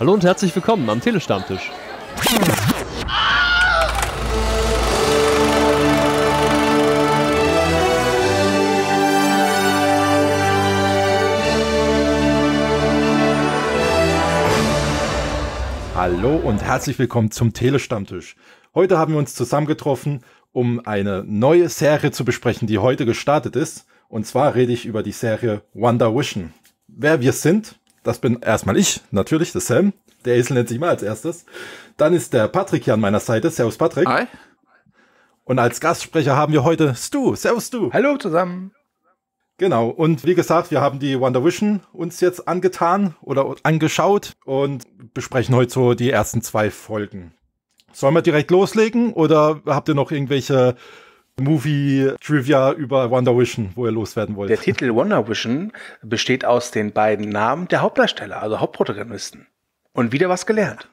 Hallo und herzlich willkommen am Telestammtisch. Hallo und herzlich willkommen zum Telestammtisch. Heute haben wir uns zusammengetroffen, um eine neue Serie zu besprechen, die heute gestartet ist. Und zwar rede ich über die Serie Wonder Vision. Wer wir sind, das bin erstmal ich, natürlich, der Sam. Der Esel nennt sich mal als erstes. Dann ist der Patrick hier an meiner Seite. Servus Patrick. Hi. Und als Gastsprecher haben wir heute Stu. Servus Stu. Hallo zusammen. Genau. Und wie gesagt, wir haben die Wonder Vision uns jetzt angetan oder angeschaut und besprechen heute so die ersten zwei Folgen. Sollen wir direkt loslegen oder habt ihr noch irgendwelche Movie-Trivia über Wonder Vision, wo ihr loswerden wollt? Der Titel Wonder Vision besteht aus den beiden Namen der Hauptdarsteller, also Hauptprotagonisten. Und wieder was gelernt.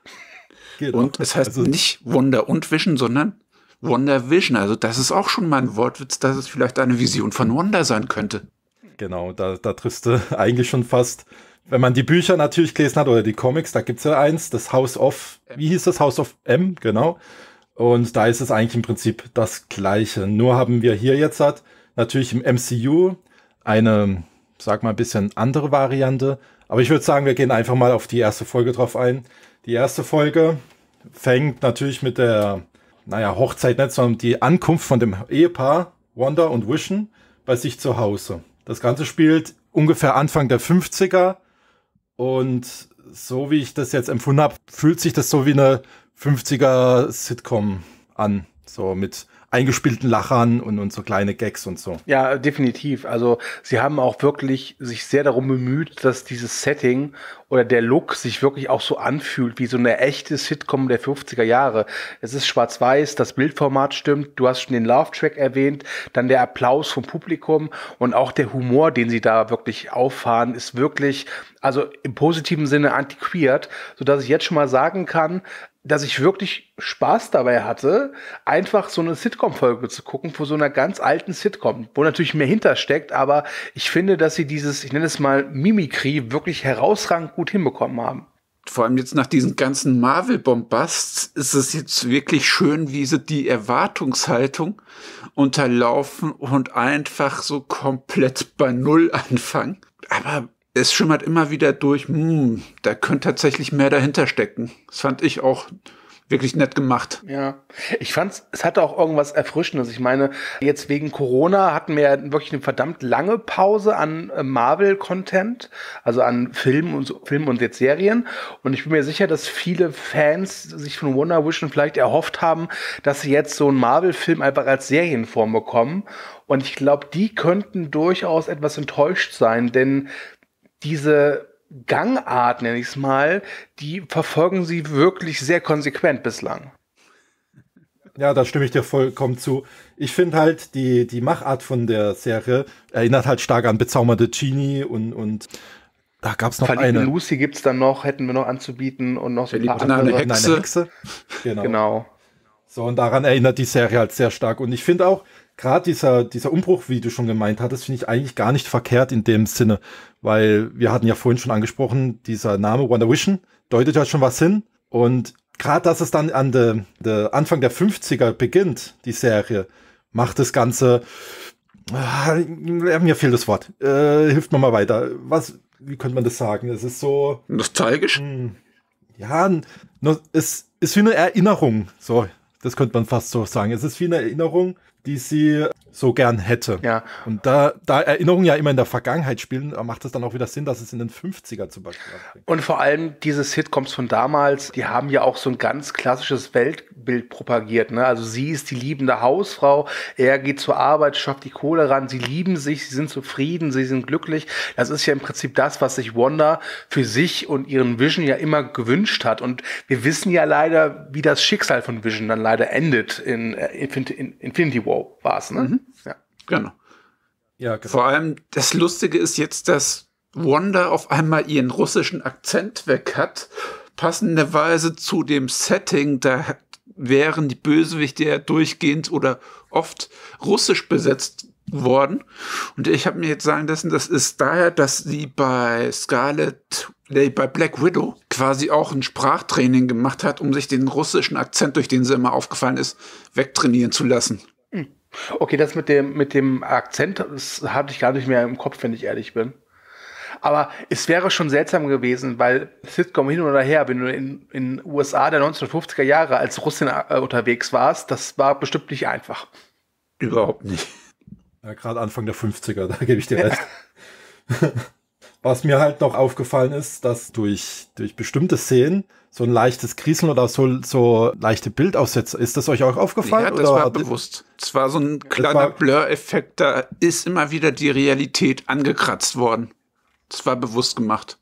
Genau. Und es heißt also, nicht Wonder und Vision, sondern Wonder Vision. Also das ist auch schon mal ein Wortwitz, dass es vielleicht eine Vision von Wonder sein könnte. Genau, da, da triffst du eigentlich schon fast. Wenn man die Bücher natürlich gelesen hat oder die Comics, da gibt es ja eins, das House of, wie hieß das? House of M, genau. Und da ist es eigentlich im Prinzip das Gleiche. Nur haben wir hier jetzt hat natürlich im MCU eine, sag mal, ein bisschen andere Variante. Aber ich würde sagen, wir gehen einfach mal auf die erste Folge drauf ein. Die erste Folge fängt natürlich mit der naja, Hochzeit nicht, sondern die Ankunft von dem Ehepaar Wanda und Vision bei sich zu Hause. Das Ganze spielt ungefähr Anfang der 50er und so wie ich das jetzt empfunden habe, fühlt sich das so wie eine 50er Sitcom an. So mit eingespielten Lachern und, und so kleine Gags und so. Ja, definitiv. Also sie haben auch wirklich sich sehr darum bemüht, dass dieses Setting oder der Look sich wirklich auch so anfühlt wie so eine echte Sitcom der 50er Jahre. Es ist schwarz-weiß, das Bildformat stimmt, du hast schon den Love-Track erwähnt, dann der Applaus vom Publikum und auch der Humor, den sie da wirklich auffahren, ist wirklich, also im positiven Sinne antiquiert, sodass ich jetzt schon mal sagen kann, dass ich wirklich Spaß dabei hatte, einfach so eine Sitcom-Folge zu gucken, vor so einer ganz alten Sitcom, wo natürlich mehr hintersteckt, aber ich finde, dass sie dieses, ich nenne es mal Mimikry, wirklich herausragend gut hinbekommen haben. Vor allem jetzt nach diesen ganzen Marvel-Bombasts ist es jetzt wirklich schön, wie sie die Erwartungshaltung unterlaufen und einfach so komplett bei Null anfangen. Aber es schimmert immer wieder durch, hm, da könnte tatsächlich mehr dahinter stecken. Das fand ich auch wirklich nett gemacht. Ja, ich fand es hatte auch irgendwas Erfrischendes. Ich meine, jetzt wegen Corona hatten wir ja wirklich eine verdammt lange Pause an äh, Marvel-Content, also an Filmen und, Filmen und jetzt Serien. Und ich bin mir sicher, dass viele Fans sich von Wonder Vision vielleicht erhofft haben, dass sie jetzt so einen Marvel-Film einfach als Serienform bekommen. Und ich glaube, die könnten durchaus etwas enttäuscht sein, denn diese Gangart, nenne ich es mal, die verfolgen sie wirklich sehr konsequent bislang. Ja, da stimme ich dir vollkommen zu. Ich finde halt, die, die Machart von der Serie erinnert halt stark an bezaubernde Genie und, und da gab es noch Verliebte eine. Lucy gibt es dann noch, hätten wir noch anzubieten und noch so ein paar andere. Eine Hexe. Eine Hexe. Genau. genau. So, und daran erinnert die Serie halt sehr stark. Und ich finde auch, gerade dieser, dieser Umbruch, wie du schon gemeint hattest, finde ich eigentlich gar nicht verkehrt in dem Sinne, weil wir hatten ja vorhin schon angesprochen, dieser Name Wonder Vision deutet ja schon was hin und gerade, dass es dann an der de Anfang der 50er beginnt, die Serie, macht das Ganze, äh, mir fehlt das Wort, äh, hilft mir mal weiter. Was, wie könnte man das sagen? Es ist so... Nostalgisch? Mh, hm, ja, es ist wie eine Erinnerung, so, das könnte man fast so sagen. Es ist wie eine Erinnerung die sie so gern hätte. Ja. Und da, da Erinnerungen ja immer in der Vergangenheit spielen, macht es dann auch wieder Sinn, dass es in den 50er zum Beispiel anfängt. Und vor allem diese Sitcoms von damals, die haben ja auch so ein ganz klassisches Weltbild propagiert. Ne? Also sie ist die liebende Hausfrau, er geht zur Arbeit, schafft die Kohle ran, sie lieben sich, sie sind zufrieden, sie sind glücklich. Das ist ja im Prinzip das, was sich Wanda für sich und ihren Vision ja immer gewünscht hat. Und wir wissen ja leider, wie das Schicksal von Vision dann leider endet in, äh, in Infinity War. War es, ne? Mhm. Ja. Genau. Ja, genau. Vor allem das Lustige ist jetzt, dass Wanda auf einmal ihren russischen Akzent weg hat. Passenderweise zu dem Setting, da wären die Bösewichte ja durchgehend oder oft russisch besetzt worden. Und ich habe mir jetzt sagen lassen, das ist daher, dass sie bei Scarlet der bei Black Widow quasi auch ein Sprachtraining gemacht hat, um sich den russischen Akzent, durch den sie immer aufgefallen ist, wegtrainieren zu lassen. Okay, das mit dem, mit dem Akzent, das hatte ich gar nicht mehr im Kopf, wenn ich ehrlich bin. Aber es wäre schon seltsam gewesen, weil Sitcom hin oder her, wenn du in den USA der 1950er Jahre als Russin äh, unterwegs warst, das war bestimmt nicht einfach. Überhaupt nicht. Ja, gerade Anfang der 50er, da gebe ich dir recht. Was mir halt noch aufgefallen ist, dass durch, durch bestimmte Szenen so ein leichtes Krieseln oder so, so leichte Bildaussätze, ist das euch auch aufgefallen? Ja, das oder? war bewusst. Es war so ein kleiner Blur-Effekt, da ist immer wieder die Realität angekratzt worden. Das war bewusst gemacht.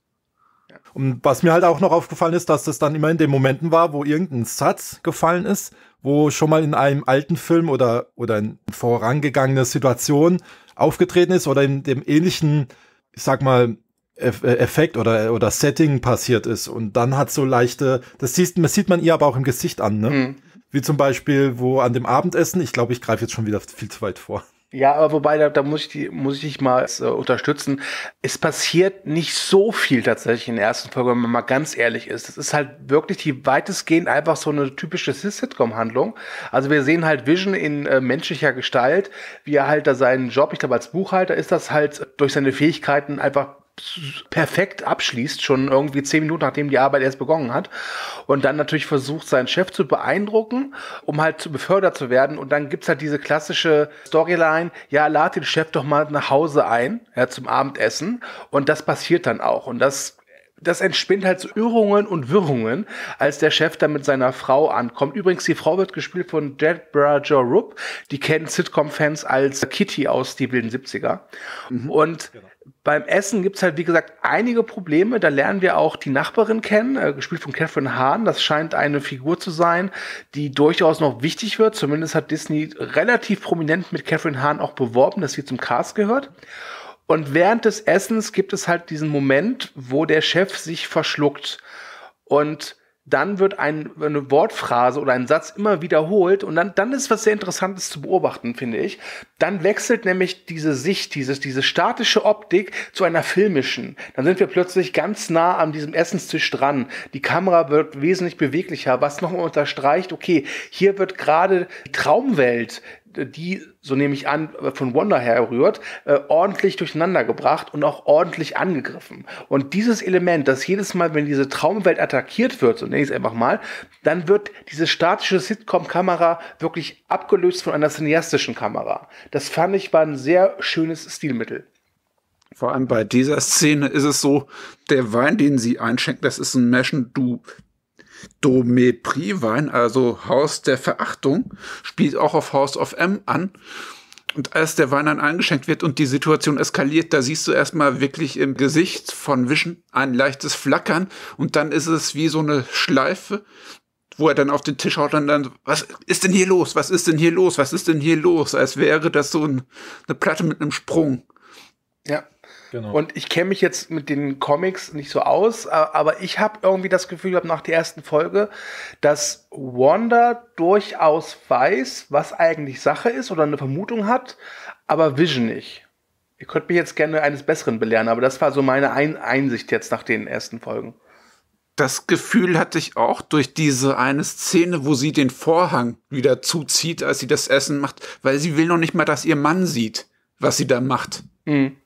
Und was mir halt auch noch aufgefallen ist, dass das dann immer in den Momenten war, wo irgendein Satz gefallen ist, wo schon mal in einem alten Film oder, oder in vorangegangene Situation aufgetreten ist oder in dem ähnlichen, ich sag mal, Effekt oder, oder Setting passiert ist. Und dann hat so leichte, das sieht, das sieht man ihr aber auch im Gesicht an, ne? Mhm. Wie zum Beispiel, wo an dem Abendessen, ich glaube, ich greife jetzt schon wieder viel zu weit vor. Ja, aber wobei, da, da muss, ich die, muss ich dich mal äh, unterstützen. Es passiert nicht so viel tatsächlich in der ersten Folge, wenn man mal ganz ehrlich ist. Es ist halt wirklich die weitestgehend einfach so eine typische Sitcom-Handlung. Also wir sehen halt Vision in äh, menschlicher Gestalt, wie er halt da seinen Job, ich glaube als Buchhalter ist das halt durch seine Fähigkeiten einfach perfekt abschließt, schon irgendwie zehn Minuten nachdem die Arbeit erst begonnen hat. Und dann natürlich versucht, seinen Chef zu beeindrucken, um halt befördert zu werden. Und dann gibt's halt diese klassische Storyline, ja, lad den Chef doch mal nach Hause ein, ja, zum Abendessen. Und das passiert dann auch. Und das das entspinnt halt so Irrungen und Wirrungen, als der Chef dann mit seiner Frau ankommt. Übrigens, die Frau wird gespielt von Deborah Jo Rupp. Die kennen Sitcom-Fans als Kitty aus die wilden 70er. Mhm, und genau beim Essen gibt es halt, wie gesagt, einige Probleme. Da lernen wir auch die Nachbarin kennen, äh, gespielt von Catherine Hahn. Das scheint eine Figur zu sein, die durchaus noch wichtig wird. Zumindest hat Disney relativ prominent mit Catherine Hahn auch beworben, dass sie zum Cast gehört. Und während des Essens gibt es halt diesen Moment, wo der Chef sich verschluckt. Und dann wird ein, eine Wortphrase oder ein Satz immer wiederholt und dann, dann ist was sehr Interessantes zu beobachten, finde ich. Dann wechselt nämlich diese Sicht, dieses, diese statische Optik zu einer filmischen. Dann sind wir plötzlich ganz nah an diesem Essenstisch dran. Die Kamera wird wesentlich beweglicher, was nochmal unterstreicht, okay, hier wird gerade Traumwelt die, so nehme ich an, von Wonder herrührt, äh, ordentlich durcheinander gebracht und auch ordentlich angegriffen. Und dieses Element, dass jedes Mal, wenn diese Traumwelt attackiert wird, so nenne ich es einfach mal, dann wird diese statische Sitcom-Kamera wirklich abgelöst von einer cineastischen Kamera. Das fand ich war ein sehr schönes Stilmittel. Vor allem bei dieser Szene ist es so, der Wein, den sie einschenkt, das ist ein Meshchen du Domepri-Wein, also Haus der Verachtung, spielt auch auf House of M an. Und als der Wein dann eingeschenkt wird und die Situation eskaliert, da siehst du erstmal wirklich im Gesicht von Vision ein leichtes Flackern und dann ist es wie so eine Schleife, wo er dann auf den Tisch haut und dann, was ist denn hier los? Was ist denn hier los? Was ist denn hier los? Als wäre das so ein, eine Platte mit einem Sprung. Ja. Genau. Und ich kenne mich jetzt mit den Comics nicht so aus, aber ich habe irgendwie das Gefühl gehabt nach der ersten Folge, dass Wanda durchaus weiß, was eigentlich Sache ist oder eine Vermutung hat, aber Vision nicht. Ihr könnt mich jetzt gerne eines Besseren belehren, aber das war so meine Ein Einsicht jetzt nach den ersten Folgen. Das Gefühl hatte ich auch durch diese eine Szene, wo sie den Vorhang wieder zuzieht, als sie das Essen macht, weil sie will noch nicht mal, dass ihr Mann sieht, was sie da macht. Mhm.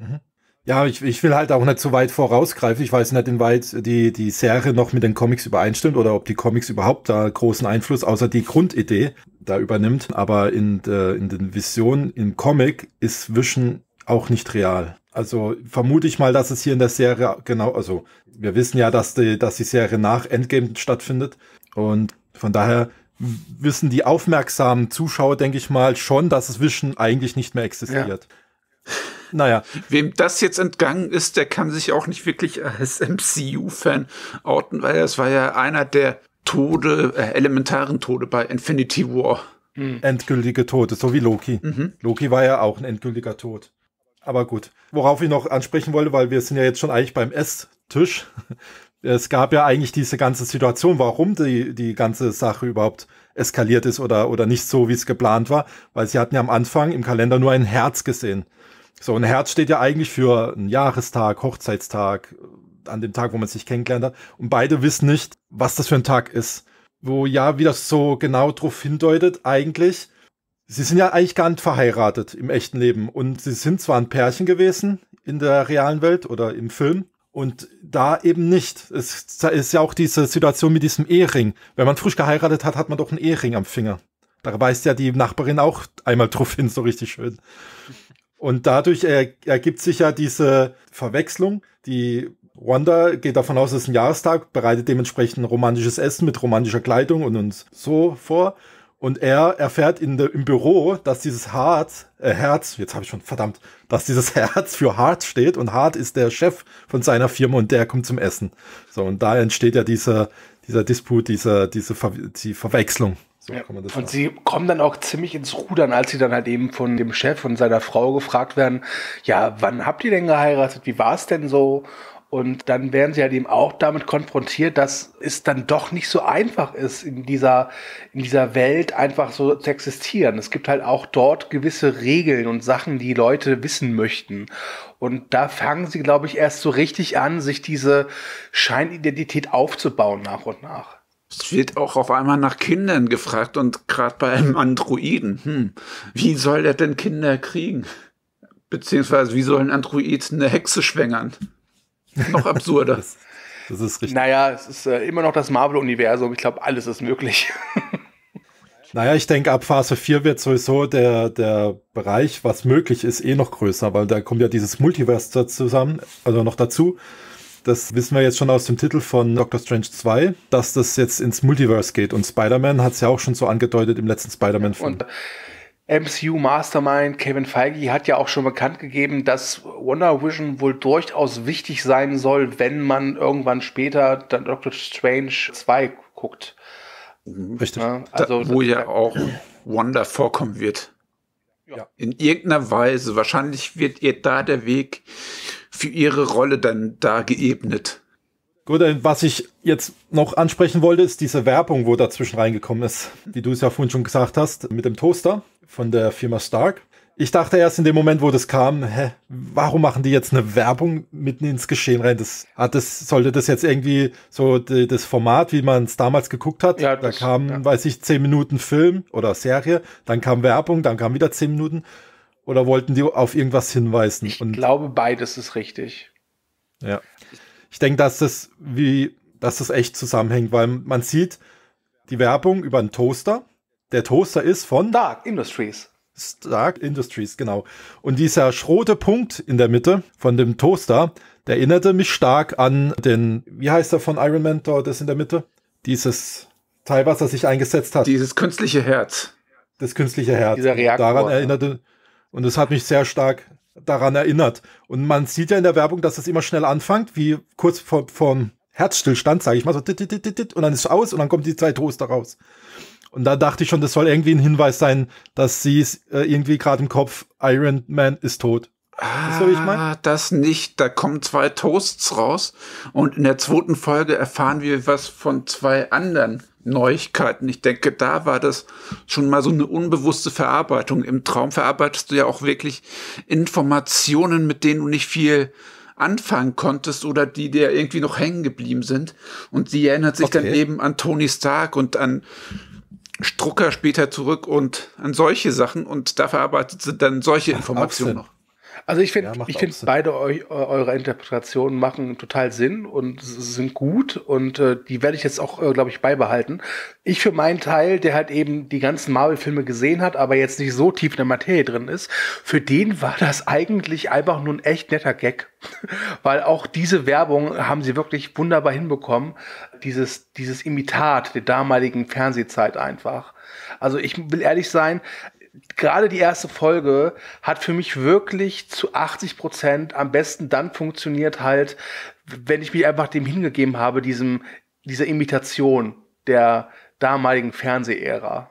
Mhm. Ja, ich, ich will halt auch nicht zu weit vorausgreifen. Ich weiß nicht, inwieweit die, die Serie noch mit den Comics übereinstimmt oder ob die Comics überhaupt da großen Einfluss, außer die Grundidee, da übernimmt. Aber in, de, in den Visionen im Comic ist Vision auch nicht real. Also vermute ich mal, dass es hier in der Serie genau, also wir wissen ja, dass die, dass die Serie nach Endgame stattfindet. Und von daher wissen die aufmerksamen Zuschauer, denke ich mal, schon, dass es Vision eigentlich nicht mehr existiert. Ja. Naja. Wem das jetzt entgangen ist, der kann sich auch nicht wirklich als MCU-Fan outen, weil das war ja einer der Tode, äh, elementaren Tode bei Infinity War. Mhm. Endgültige Tote, so wie Loki. Mhm. Loki war ja auch ein endgültiger Tod. Aber gut. Worauf ich noch ansprechen wollte, weil wir sind ja jetzt schon eigentlich beim Esstisch. Es gab ja eigentlich diese ganze Situation, warum die, die ganze Sache überhaupt eskaliert ist oder, oder nicht so, wie es geplant war, weil sie hatten ja am Anfang im Kalender nur ein Herz gesehen. So, ein Herz steht ja eigentlich für einen Jahrestag, Hochzeitstag, an dem Tag, wo man sich kennengelernt hat. Und beide wissen nicht, was das für ein Tag ist. Wo ja, wie das so genau drauf hindeutet, eigentlich, sie sind ja eigentlich gar nicht verheiratet im echten Leben. Und sie sind zwar ein Pärchen gewesen in der realen Welt oder im Film, und da eben nicht. Es ist ja auch diese Situation mit diesem Ehering. Wenn man frisch geheiratet hat, hat man doch einen Ehering am Finger. Da weist ja die Nachbarin auch einmal drauf hin, so richtig schön. Und dadurch ergibt sich ja diese Verwechslung. Die Wanda geht davon aus, es ist ein Jahrestag, bereitet dementsprechend romantisches Essen mit romantischer Kleidung und uns so vor. Und er erfährt in der, im Büro, dass dieses Herz, äh, Herz, jetzt habe ich schon, verdammt, dass dieses Herz für Hart steht und Hart ist der Chef von seiner Firma und der kommt zum Essen. So, und da entsteht ja dieser, dieser Disput, dieser, diese Ver die Verwechslung. So ja. und sagen. sie kommen dann auch ziemlich ins Rudern, als sie dann halt eben von dem Chef und seiner Frau gefragt werden, ja, wann habt ihr denn geheiratet? Wie war es denn so? Und dann werden sie halt eben auch damit konfrontiert, dass es dann doch nicht so einfach ist, in dieser, in dieser Welt einfach so zu existieren. Es gibt halt auch dort gewisse Regeln und Sachen, die Leute wissen möchten. Und da fangen sie, glaube ich, erst so richtig an, sich diese Scheinidentität aufzubauen nach und nach. Es wird auch auf einmal nach Kindern gefragt und gerade bei einem Androiden. Hm, wie soll der denn Kinder kriegen? Beziehungsweise wie soll ein Android eine Hexe schwängern? Noch absurder. das, das, ist richtig. Naja, es ist äh, immer noch das Marvel-Universum. Ich glaube, alles ist möglich. Naja, ich denke, ab Phase 4 wird sowieso der, der Bereich, was möglich ist, eh noch größer, weil da kommt ja dieses Multiverse zusammen, also noch dazu. Das wissen wir jetzt schon aus dem Titel von Doctor Strange 2, dass das jetzt ins Multiverse geht. Und Spider-Man hat es ja auch schon so angedeutet im letzten Spider-Man-Film. MCU Mastermind Kevin Feige hat ja auch schon bekannt gegeben, dass Wonder Vision wohl durchaus wichtig sein soll, wenn man irgendwann später dann Doctor Strange 2 guckt. Mhm. Richtig. Ja, also, da, wo ja auch Wonder vorkommen wird. Ja. In irgendeiner Weise. Wahrscheinlich wird ihr da der Weg für ihre Rolle dann da geebnet. Gut, äh, was ich jetzt noch ansprechen wollte, ist diese Werbung, wo dazwischen reingekommen ist, wie du es ja vorhin schon gesagt hast, mit dem Toaster von der Firma Stark. Ich dachte erst in dem Moment, wo das kam, hä, warum machen die jetzt eine Werbung mitten ins Geschehen rein? Das, hat das, sollte das jetzt irgendwie so die, das Format, wie man es damals geguckt hat? Ja, das, da kam, ja. weiß ich, zehn Minuten Film oder Serie, dann kam Werbung, dann kam wieder zehn Minuten. Oder wollten die auf irgendwas hinweisen? Ich Und glaube, beides ist richtig. Ja. Ich denke, dass das wie, dass das echt zusammenhängt, weil man sieht die Werbung über einen Toaster. Der Toaster ist von Dark Industries. Stark Industries, genau. Und dieser schrote Punkt in der Mitte von dem Toaster, der erinnerte mich stark an den, wie heißt er von Iron Man dort, das in der Mitte? Dieses Teil, was er sich eingesetzt hat. Dieses künstliche Herz. Das künstliche Herz. Dieser Reaktor. Daran erinnerte, und es hat mich sehr stark daran erinnert. Und man sieht ja in der Werbung, dass es immer schnell anfängt, wie kurz vor, vom Herzstillstand, sage ich mal so, dit, dit, dit, und dann ist es aus und dann kommt die zwei Toaster raus. Und da dachte ich schon, das soll irgendwie ein Hinweis sein, dass sie äh, irgendwie gerade im Kopf, Iron Man ist tot. Ah, das, ich mein? das nicht. Da kommen zwei Toasts raus und in der zweiten Folge erfahren wir was von zwei anderen Neuigkeiten. Ich denke, da war das schon mal so eine unbewusste Verarbeitung. Im Traum verarbeitest du ja auch wirklich Informationen, mit denen du nicht viel anfangen konntest oder die dir irgendwie noch hängen geblieben sind. Und sie erinnert sich okay. dann eben an Tony Stark und an Strucker später zurück und an solche Sachen und da verarbeitet sie dann solche Informationen noch. Also ich finde, ja, ich finde beide eu eure Interpretationen machen total Sinn und sind gut und äh, die werde ich jetzt auch, äh, glaube ich, beibehalten. Ich für meinen Teil, der halt eben die ganzen Marvel-Filme gesehen hat, aber jetzt nicht so tief in der Materie drin ist, für den war das eigentlich einfach nur ein echt netter Gag, weil auch diese Werbung haben sie wirklich wunderbar hinbekommen, dieses dieses Imitat der damaligen Fernsehzeit einfach. Also ich will ehrlich sein, gerade die erste Folge hat für mich wirklich zu 80 Prozent am besten dann funktioniert halt, wenn ich mich einfach dem hingegeben habe, diesem, dieser Imitation der damaligen Fernsehära.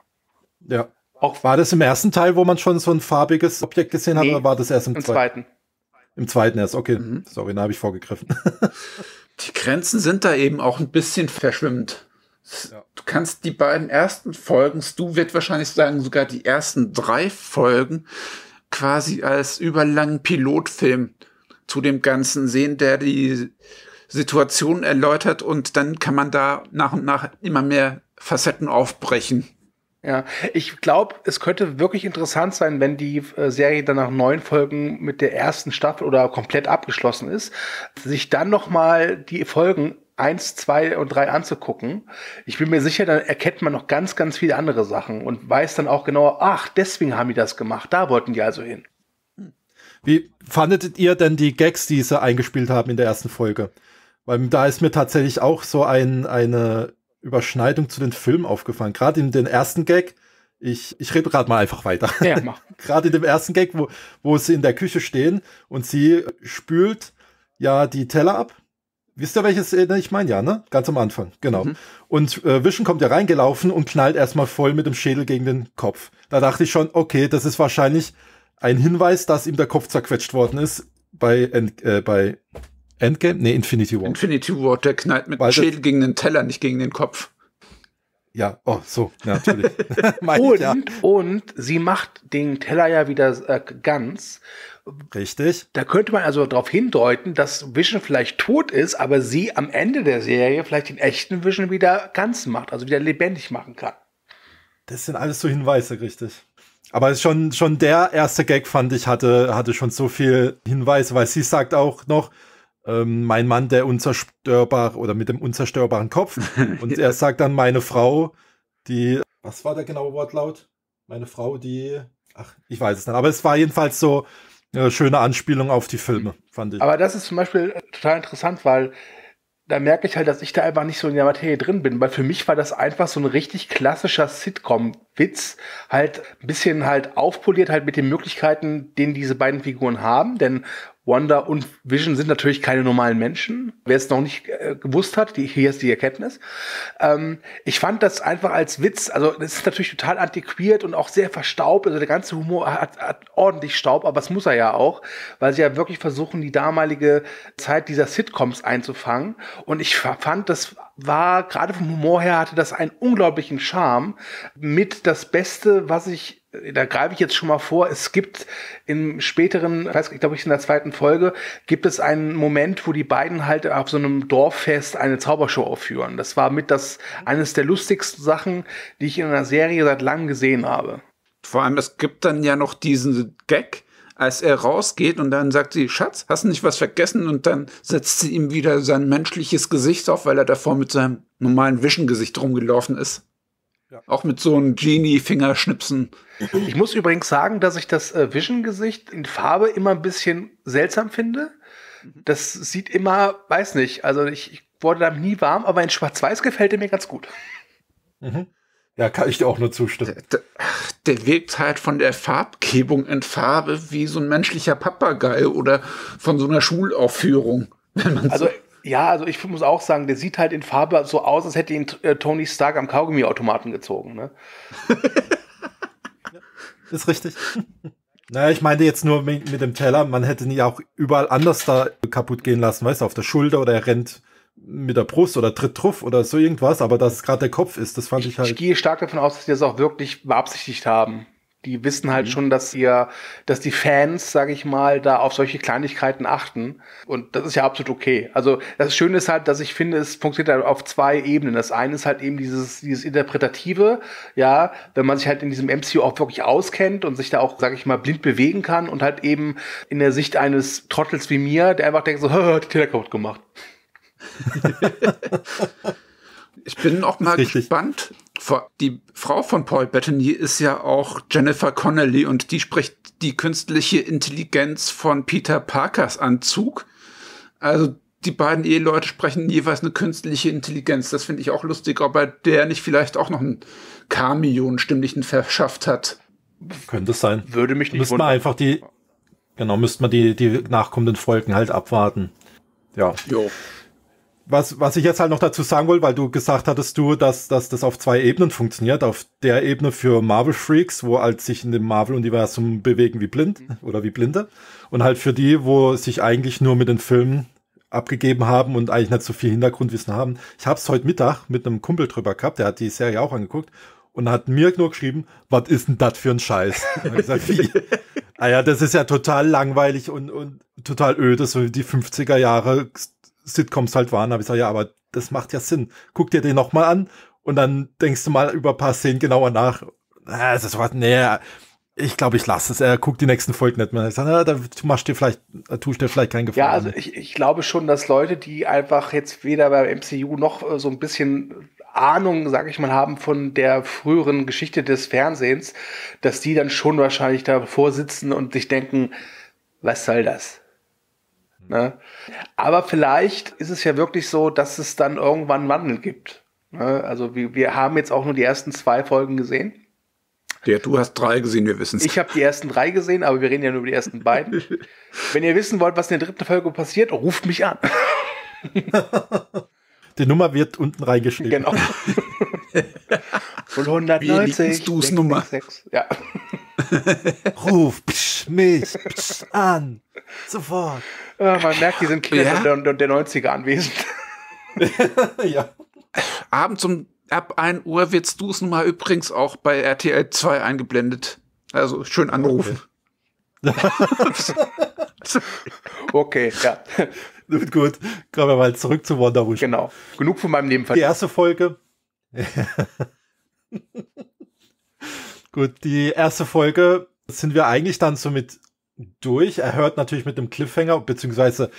Ja. Auch war das im ersten Teil, wo man schon so ein farbiges Objekt gesehen hat, nee, oder war das erst im, im zweiten? Im zweiten erst, okay. Mhm. Sorry, da habe ich vorgegriffen. Die Grenzen sind da eben auch ein bisschen verschwimmend. Ja. Du kannst die beiden ersten Folgen, du wird wahrscheinlich sagen, sogar die ersten drei Folgen quasi als überlangen Pilotfilm zu dem Ganzen sehen, der die Situation erläutert und dann kann man da nach und nach immer mehr Facetten aufbrechen. Ja, ich glaube, es könnte wirklich interessant sein, wenn die äh, Serie dann nach neun Folgen mit der ersten Staffel oder komplett abgeschlossen ist, sich dann noch mal die Folgen eins, zwei und drei anzugucken. Ich bin mir sicher, dann erkennt man noch ganz, ganz viele andere Sachen und weiß dann auch genau, ach, deswegen haben die das gemacht. Da wollten die also hin. Wie fandet ihr denn die Gags, die sie eingespielt haben in der ersten Folge? Weil da ist mir tatsächlich auch so ein, eine Überschneidung zu den Filmen aufgefallen. Gerade in den ersten Gag, ich, ich rede gerade mal einfach weiter. Ja, mach. gerade in dem ersten Gag, wo, wo sie in der Küche stehen und sie spült ja die Teller ab. Wisst ihr, welches ich meine? Ja, ne? Ganz am Anfang, genau. Mhm. Und äh, Vision kommt ja reingelaufen und knallt erstmal voll mit dem Schädel gegen den Kopf. Da dachte ich schon, okay, das ist wahrscheinlich ein Hinweis, dass ihm der Kopf zerquetscht worden ist bei, End, äh, bei Endgame? Nee, Infinity War. Infinity War, der knallt mit dem Schädel gegen den Teller, nicht gegen den Kopf. Ja, oh, so, natürlich. und, ja. und sie macht den Teller ja wieder äh, ganz. Richtig. Da könnte man also darauf hindeuten, dass Vision vielleicht tot ist, aber sie am Ende der Serie vielleicht den echten Vision wieder ganz macht, also wieder lebendig machen kann. Das sind alles so Hinweise, richtig. Aber schon, schon der erste Gag fand ich hatte, hatte schon so viel Hinweise, weil sie sagt auch noch, ähm, mein Mann, der unzerstörbar oder mit dem unzerstörbaren Kopf. Und er sagt dann meine Frau, die, was war der genaue Wortlaut? Meine Frau, die, ach, ich weiß es nicht. Aber es war jedenfalls so eine schöne Anspielung auf die Filme, fand ich. Aber das ist zum Beispiel total interessant, weil da merke ich halt, dass ich da einfach nicht so in der Materie drin bin, weil für mich war das einfach so ein richtig klassischer Sitcom-Witz, halt ein bisschen halt aufpoliert halt mit den Möglichkeiten, den diese beiden Figuren haben, denn Wanda und Vision sind natürlich keine normalen Menschen. Wer es noch nicht äh, gewusst hat, die, hier ist die Erkenntnis. Ähm, ich fand das einfach als Witz, also das ist natürlich total antiquiert und auch sehr verstaubt. Also der ganze Humor hat, hat ordentlich Staub, aber das muss er ja auch, weil sie ja wirklich versuchen, die damalige Zeit dieser Sitcoms einzufangen. Und ich fand, das war gerade vom Humor her hatte das einen unglaublichen Charme. Mit das Beste, was ich da greife ich jetzt schon mal vor, es gibt im späteren, weiß, ich glaube ich in der zweiten Folge, gibt es einen Moment, wo die beiden halt auf so einem Dorffest eine Zaubershow aufführen. Das war mit das eines der lustigsten Sachen, die ich in einer Serie seit langem gesehen habe. Vor allem, es gibt dann ja noch diesen Gag, als er rausgeht und dann sagt sie, Schatz, hast du nicht was vergessen? Und dann setzt sie ihm wieder sein menschliches Gesicht auf, weil er davor mit seinem normalen Vision-Gesicht rumgelaufen ist. Ja. Auch mit so einem Genie-Fingerschnipsen. Ich muss übrigens sagen, dass ich das äh, Vision-Gesicht in Farbe immer ein bisschen seltsam finde. Das sieht immer, weiß nicht, also ich, ich wurde damit nie warm, aber in Schwarz-Weiß gefällt er mir ganz gut. Mhm. Ja, kann ich dir auch nur zustimmen. Der, der, der, wirkt halt von der Farbgebung in Farbe wie so ein menschlicher Papagei oder von so einer Schulaufführung. also so ja, also ich muss auch sagen, der sieht halt in Farbe so aus, als hätte ihn äh, Tony Stark am Kaugummiautomaten gezogen. Ne? ist richtig. Naja, ich meinte jetzt nur mit, mit, dem Teller, man hätte ihn ja auch überall anders da kaputt gehen lassen, weißt du, auf der Schulter oder er rennt mit der Brust oder tritt drauf oder so irgendwas, aber dass es gerade der Kopf ist, das fand ich, ich halt. Ich gehe stark davon aus, dass die das auch wirklich beabsichtigt haben. Die wissen halt mhm. schon, dass ihr, dass die Fans, sage ich mal, da auf solche Kleinigkeiten achten. Und das ist ja absolut okay. Also das Schöne ist halt, dass ich finde, es funktioniert halt auf zwei Ebenen. Das eine ist halt eben dieses, dieses Interpretative, ja, wenn man sich halt in diesem MCU auch wirklich auskennt und sich da auch, sage ich mal, blind bewegen kann und halt eben in der Sicht eines Trottels wie mir, der einfach denkt so, hat die Telekom gemacht. ich bin auch mal gespannt, die Frau von Paul Bettany ist ja auch Jennifer Connelly und die spricht die künstliche Intelligenz von Peter Parkers Anzug. Also die beiden Eheleute sprechen jeweils eine künstliche Intelligenz. Das finde ich auch lustig, ob er der nicht vielleicht auch noch ein Cameo, einen stimmlichen verschafft hat. Könnte es sein. Würde mich nicht Müsste man einfach die, genau, müsste man die, die nachkommenden Folgen halt abwarten. Ja. Jo was, was ich jetzt halt noch dazu sagen will, weil du gesagt hattest du, dass, dass das auf zwei Ebenen funktioniert. Auf der Ebene für Marvel Freaks, wo halt sich in dem Marvel-Universum bewegen wie blind mhm. oder wie Blinde. Und halt für die, wo sich eigentlich nur mit den Filmen abgegeben haben und eigentlich nicht so viel Hintergrundwissen haben. Ich habe es heute Mittag mit einem Kumpel drüber gehabt, der hat die Serie auch angeguckt und hat mir nur geschrieben, was ist denn das für ein Scheiß? Und gesagt, wie? ah ja, das ist ja total langweilig und, und total öde, so die 50er Jahre Sitcoms halt waren. Aber ich sage, ja, aber das macht ja Sinn. Guck dir den nochmal an und dann denkst du mal über ein paar Szenen genauer nach. Ah, das war, nee, ich glaube, ich lasse es. Er guckt die nächsten Folgen nicht mehr. Ich sage, ja, da machst du dir vielleicht, tust dir vielleicht keinen Gefallen. Ja, also ich, ich glaube schon, dass Leute, die einfach jetzt weder beim MCU noch äh, so ein bisschen Ahnung, sage ich mal, haben von der früheren Geschichte des Fernsehens, dass die dann schon wahrscheinlich davor sitzen und sich denken, was soll das? Ne? Aber vielleicht ist es ja wirklich so, dass es dann irgendwann einen Wandel gibt. Ne? Also wir, wir haben jetzt auch nur die ersten zwei Folgen gesehen. Ja, du hast drei gesehen, wir wissen es. Ich habe die ersten drei gesehen, aber wir reden ja nur über die ersten beiden. Wenn ihr wissen wollt, was in der dritten Folge passiert, ruft mich an. Die Nummer wird unten reingeschrieben. Genau. Und 190. Du's Nummer. Ja. Ruf psch, mich psch, an. Sofort. ja. Man merkt, die sind Kinder Ja. der, der 90er anwesend. ja. Abends um ab 1 Uhr wird's Du's Nummer übrigens auch bei RTL 2 eingeblendet. Also schön anrufen. Okay, ja. Gut. Kommen wir mal zurück zu Wonder Vision. Genau. Genug von meinem Die Nebenfall. erste Folge. Gut, die erste Folge sind wir eigentlich dann so mit durch. Er hört natürlich mit dem Cliffhanger, beziehungsweise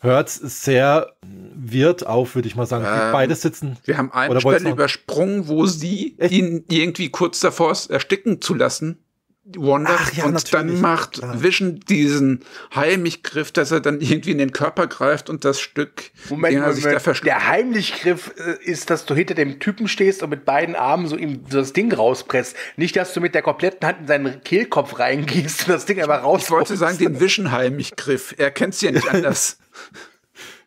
hört sehr wird auf, würde ich mal sagen. Ähm, Beide sitzen. Wir haben eine Stelle übersprungen, wo sie Echt? ihn irgendwie kurz davor ist, ersticken zu lassen. Wanda. Ach ja, und natürlich, dann macht klar. Vision diesen Heimlichgriff, dass er dann irgendwie in den Körper greift und das Stück, Moment, den er sich da Moment. verschluckt. der Heimlichgriff äh, ist, dass du hinter dem Typen stehst und mit beiden Armen so ihm so das Ding rauspresst. Nicht, dass du mit der kompletten Hand in seinen Kehlkopf reingehst und das Ding einfach raus. Ich wollte sagen, den Vision-Heimlichgriff. Er kennt's ja nicht anders.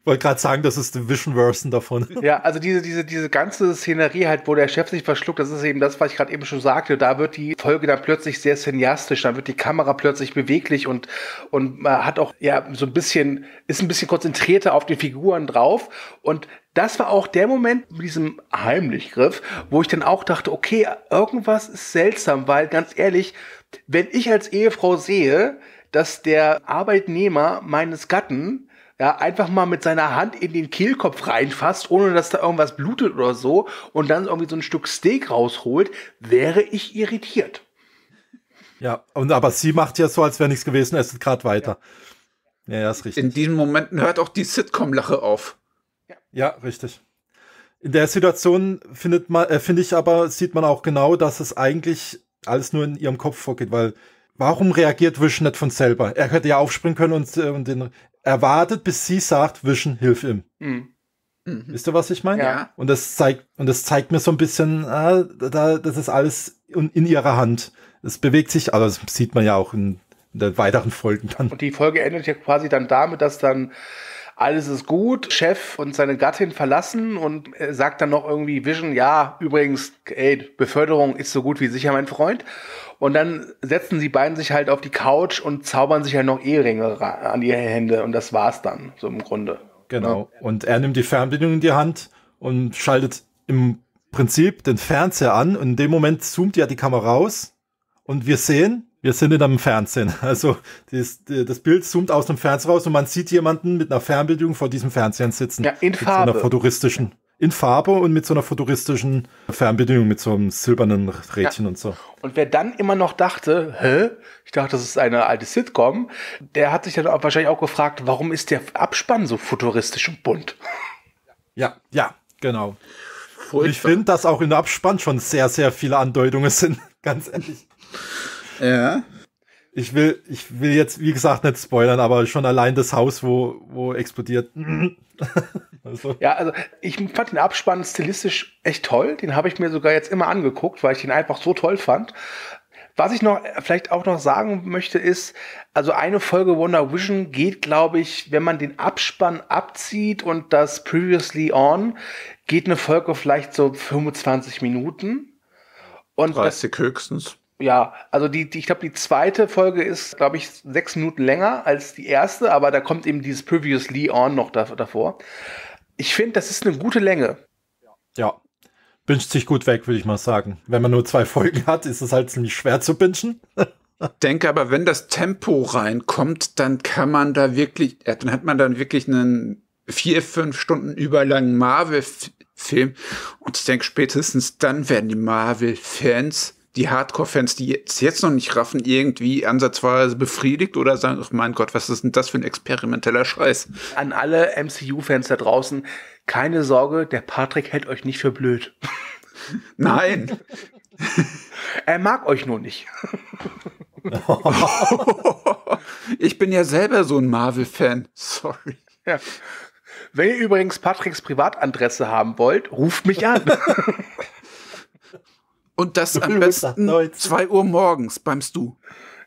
Wollte gerade sagen, das ist die Vision-Version davon. Ja, also diese, diese, diese ganze Szenerie halt, wo der Chef sich verschluckt, das ist eben das, was ich gerade eben schon sagte. Da wird die Folge dann plötzlich sehr cineastisch, dann wird die Kamera plötzlich beweglich und, und man hat auch, ja, so ein bisschen, ist ein bisschen konzentrierter auf die Figuren drauf. Und das war auch der Moment mit diesem Heimlichgriff, wo ich dann auch dachte, okay, irgendwas ist seltsam, weil ganz ehrlich, wenn ich als Ehefrau sehe, dass der Arbeitnehmer meines Gatten ja, einfach mal mit seiner Hand in den Kehlkopf reinfasst, ohne dass da irgendwas blutet oder so, und dann irgendwie so ein Stück Steak rausholt, wäre ich irritiert. Ja, und aber sie macht ja so, als wäre nichts gewesen, es ist gerade weiter. Ja, ja, ist richtig. In diesen Momenten hört auch die Sitcom-Lache auf. Ja, richtig. In der Situation findet man, äh, finde ich aber, sieht man auch genau, dass es eigentlich alles nur in ihrem Kopf vorgeht, weil warum reagiert Vision nicht von selber? Er hätte ja aufspringen können und, äh, und den, er wartet, bis sie sagt, Vision, hilf ihm. Hm. Wisst ihr, was ich meine? Ja. Und das zeigt, und das zeigt mir so ein bisschen, ah, da, das ist alles in, in ihrer Hand. Es bewegt sich, aber das sieht man ja auch in, in den weiteren Folgen dann. Und die Folge endet ja quasi dann damit, dass dann alles ist gut, Chef und seine Gattin verlassen und er sagt dann noch irgendwie Vision, ja, übrigens, ey, Beförderung ist so gut wie sicher, mein Freund. Und dann setzen sie beiden sich halt auf die Couch und zaubern sich halt noch Eheringe an die Hände und das war's dann, so im Grunde. Genau. Und er nimmt die Fernbedienung in die Hand und schaltet im Prinzip den Fernseher an. Und in dem Moment zoomt ja die Kamera raus und wir sehen, wir sind in einem Fernsehen. Also das, das Bild zoomt aus dem Fernseher raus und man sieht jemanden mit einer Fernbedienung vor diesem Fernsehen sitzen. Ja, in mit Farbe. So einer futuristischen, in Farbe und mit so einer futuristischen Fernbedienung mit so einem silbernen Rädchen und so. Und wer dann immer noch dachte, hä? Ich dachte, das ist eine alte Sitcom, der hat sich dann auch wahrscheinlich auch gefragt, warum ist der Abspann so futuristisch und bunt? Ja, ja, genau. Und ich Furchtbar. finde, dass auch im Abspann schon sehr, sehr viele Andeutungen sind. Ganz ehrlich. Ja. Ich will, ich will jetzt, wie gesagt, nicht spoilern, aber schon allein das Haus, wo, wo explodiert. also, Ja, also ich fand den Abspann stilistisch echt toll. Den habe ich mir sogar jetzt immer angeguckt, weil ich den einfach so toll fand. Was ich noch vielleicht auch noch sagen möchte ist, also eine Folge Wonder Vision geht, glaube ich, wenn man den Abspann abzieht und das Previously On, geht eine Folge vielleicht so 25 Minuten. Und das, 30 höchstens. Ja, also die, die ich glaube, die zweite Folge ist, glaube ich, sechs Minuten länger als die erste, aber da kommt eben dieses Previously On noch da, davor. Ich finde, das ist eine gute Länge. ja. Binscht sich gut weg, würde ich mal sagen. Wenn man nur zwei Folgen hat, ist es halt ziemlich schwer zu bingen. denke aber, wenn das Tempo reinkommt, dann kann man da wirklich, ja, dann hat man dann wirklich einen vier, fünf Stunden überlangen Marvel-Film. Und ich denke, spätestens dann werden die Marvel-Fans, die Hardcore-Fans, die jetzt, jetzt noch nicht raffen, irgendwie ansatzweise befriedigt oder sagen, ach mein Gott, was ist denn das für ein experimenteller Scheiß? An alle MCU-Fans da draußen, keine Sorge, der Patrick hält euch nicht für blöd. Nein. er mag euch nur nicht. ich bin ja selber so ein Marvel-Fan. Sorry. Ja. Wenn ihr übrigens Patricks Privatadresse haben wollt, ruft mich an. Und das am besten 2 Uhr morgens beim Stu.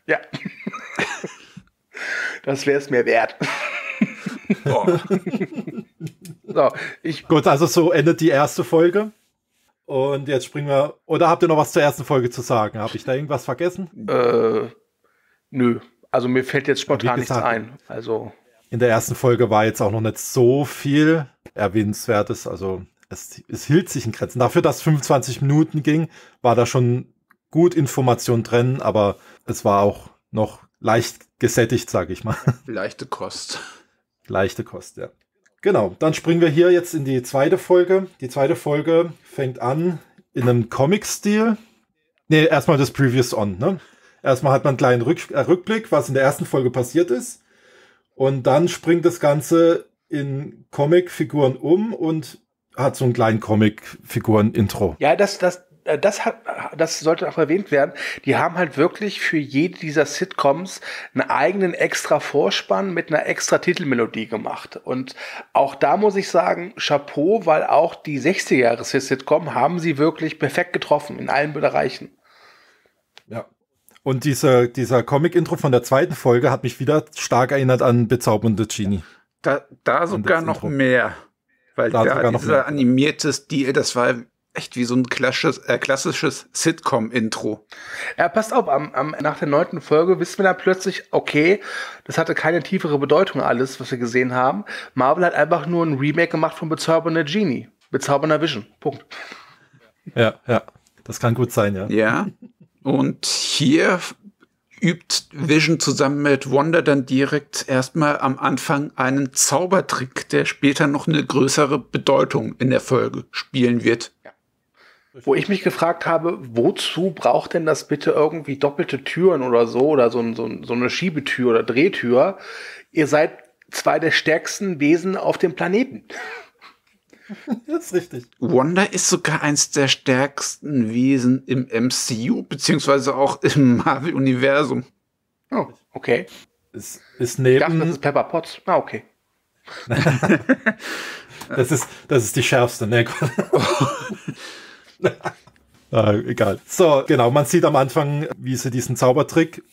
Ja. Das wäre es mir wert. Oh. so, ich Gut, also so endet die erste Folge. Und jetzt springen wir. Oder habt ihr noch was zur ersten Folge zu sagen? Habe ich da irgendwas vergessen? Äh, nö. Also mir fällt jetzt spontan gesagt, nichts ein. Also. In der ersten Folge war jetzt auch noch nicht so viel erwähnenswertes. Also es, es hielt sich in Grenzen. Dafür, dass 25 Minuten ging, war da schon gut Information drin, aber es war auch noch leicht gesättigt, sage ich mal. Leichte Kost. Leichte Kost, ja. Genau, dann springen wir hier jetzt in die zweite Folge. Die zweite Folge fängt an in einem Comic-Stil. Nee, erstmal das Previous On, ne? Erstmal hat man einen kleinen Rück äh, Rückblick, was in der ersten Folge passiert ist. Und dann springt das Ganze in Comic-Figuren um und hat so einen kleinen Comic-Figuren-Intro. Ja, das, das, äh, das hat, das sollte auch erwähnt werden. Die haben halt wirklich für jede dieser Sitcoms einen eigenen extra Vorspann mit einer extra Titelmelodie gemacht. Und auch da muss ich sagen, Chapeau, weil auch die 60er Jahre Sitcom haben sie wirklich perfekt getroffen in allen Bereichen. Ja. Und dieser, dieser Comic-Intro von der zweiten Folge hat mich wieder stark erinnert an Bezaubernde Genie. Da, da sogar noch Intro. mehr. Weil da, da dieser animierte Stil, das war echt wie so ein klassisches, äh, klassisches Sitcom-Intro. Ja, passt auf, am, am, nach der neunten Folge wissen wir dann plötzlich, okay, das hatte keine tiefere Bedeutung alles, was wir gesehen haben. Marvel hat einfach nur ein Remake gemacht von Bezaubernder Genie. Bezaubernder Vision. Punkt. Ja, ja. Das kann gut sein, ja. Ja. Und hier übt Vision zusammen mit Wanda dann direkt erstmal am Anfang einen Zaubertrick, der später noch eine größere Bedeutung in der Folge spielen wird. Wo ich mich gefragt habe, wozu braucht denn das bitte irgendwie doppelte Türen oder so oder so, so, so eine Schiebetür oder Drehtür? Ihr seid zwei der stärksten Wesen auf dem Planeten. das ist richtig. Wanda ist sogar eins der stärksten Wesen im MCU, beziehungsweise auch im Marvel-Universum. Oh, okay. Es ist neben. Ich dachte, das ist Pepper Potts. Ah, okay. das, ist, das ist die schärfste, ne? ah, egal. So, genau, man sieht am Anfang, wie sie diesen Zaubertrick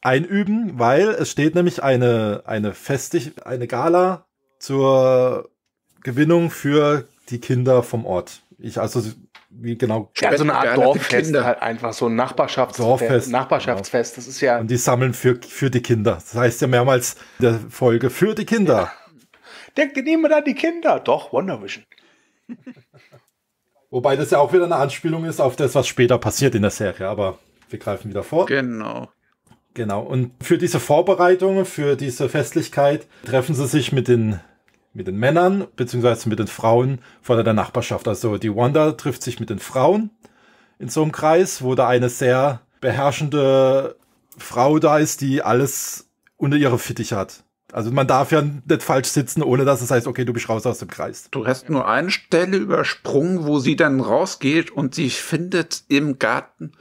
einüben, weil es steht nämlich eine, eine Festig, eine Gala zur Gewinnung für die Kinder vom Ort. Ich also wie genau. Ja, so eine Art Dorffest halt einfach so ein Nachbarschaftsfest. Dorffest, Nachbarschaftsfest. Das ist ja. Und die sammeln für für die Kinder. Das heißt ja mehrmals in der Folge für die Kinder. Ja. Denkt ihr niemand an die Kinder? Doch Wonder Vision. Wobei das ja auch wieder eine Anspielung ist auf das, was später passiert in der Serie. Aber wir greifen wieder vor. Genau. Genau. Und für diese Vorbereitungen, für diese Festlichkeit treffen sie sich mit den mit den Männern beziehungsweise mit den Frauen von der Nachbarschaft. Also die Wanda trifft sich mit den Frauen in so einem Kreis, wo da eine sehr beherrschende Frau da ist, die alles unter ihre Fittich hat. Also man darf ja nicht falsch sitzen, ohne dass es heißt, okay, du bist raus aus dem Kreis. Du hast nur eine Stelle übersprungen, wo sie dann rausgeht und sie findet im Garten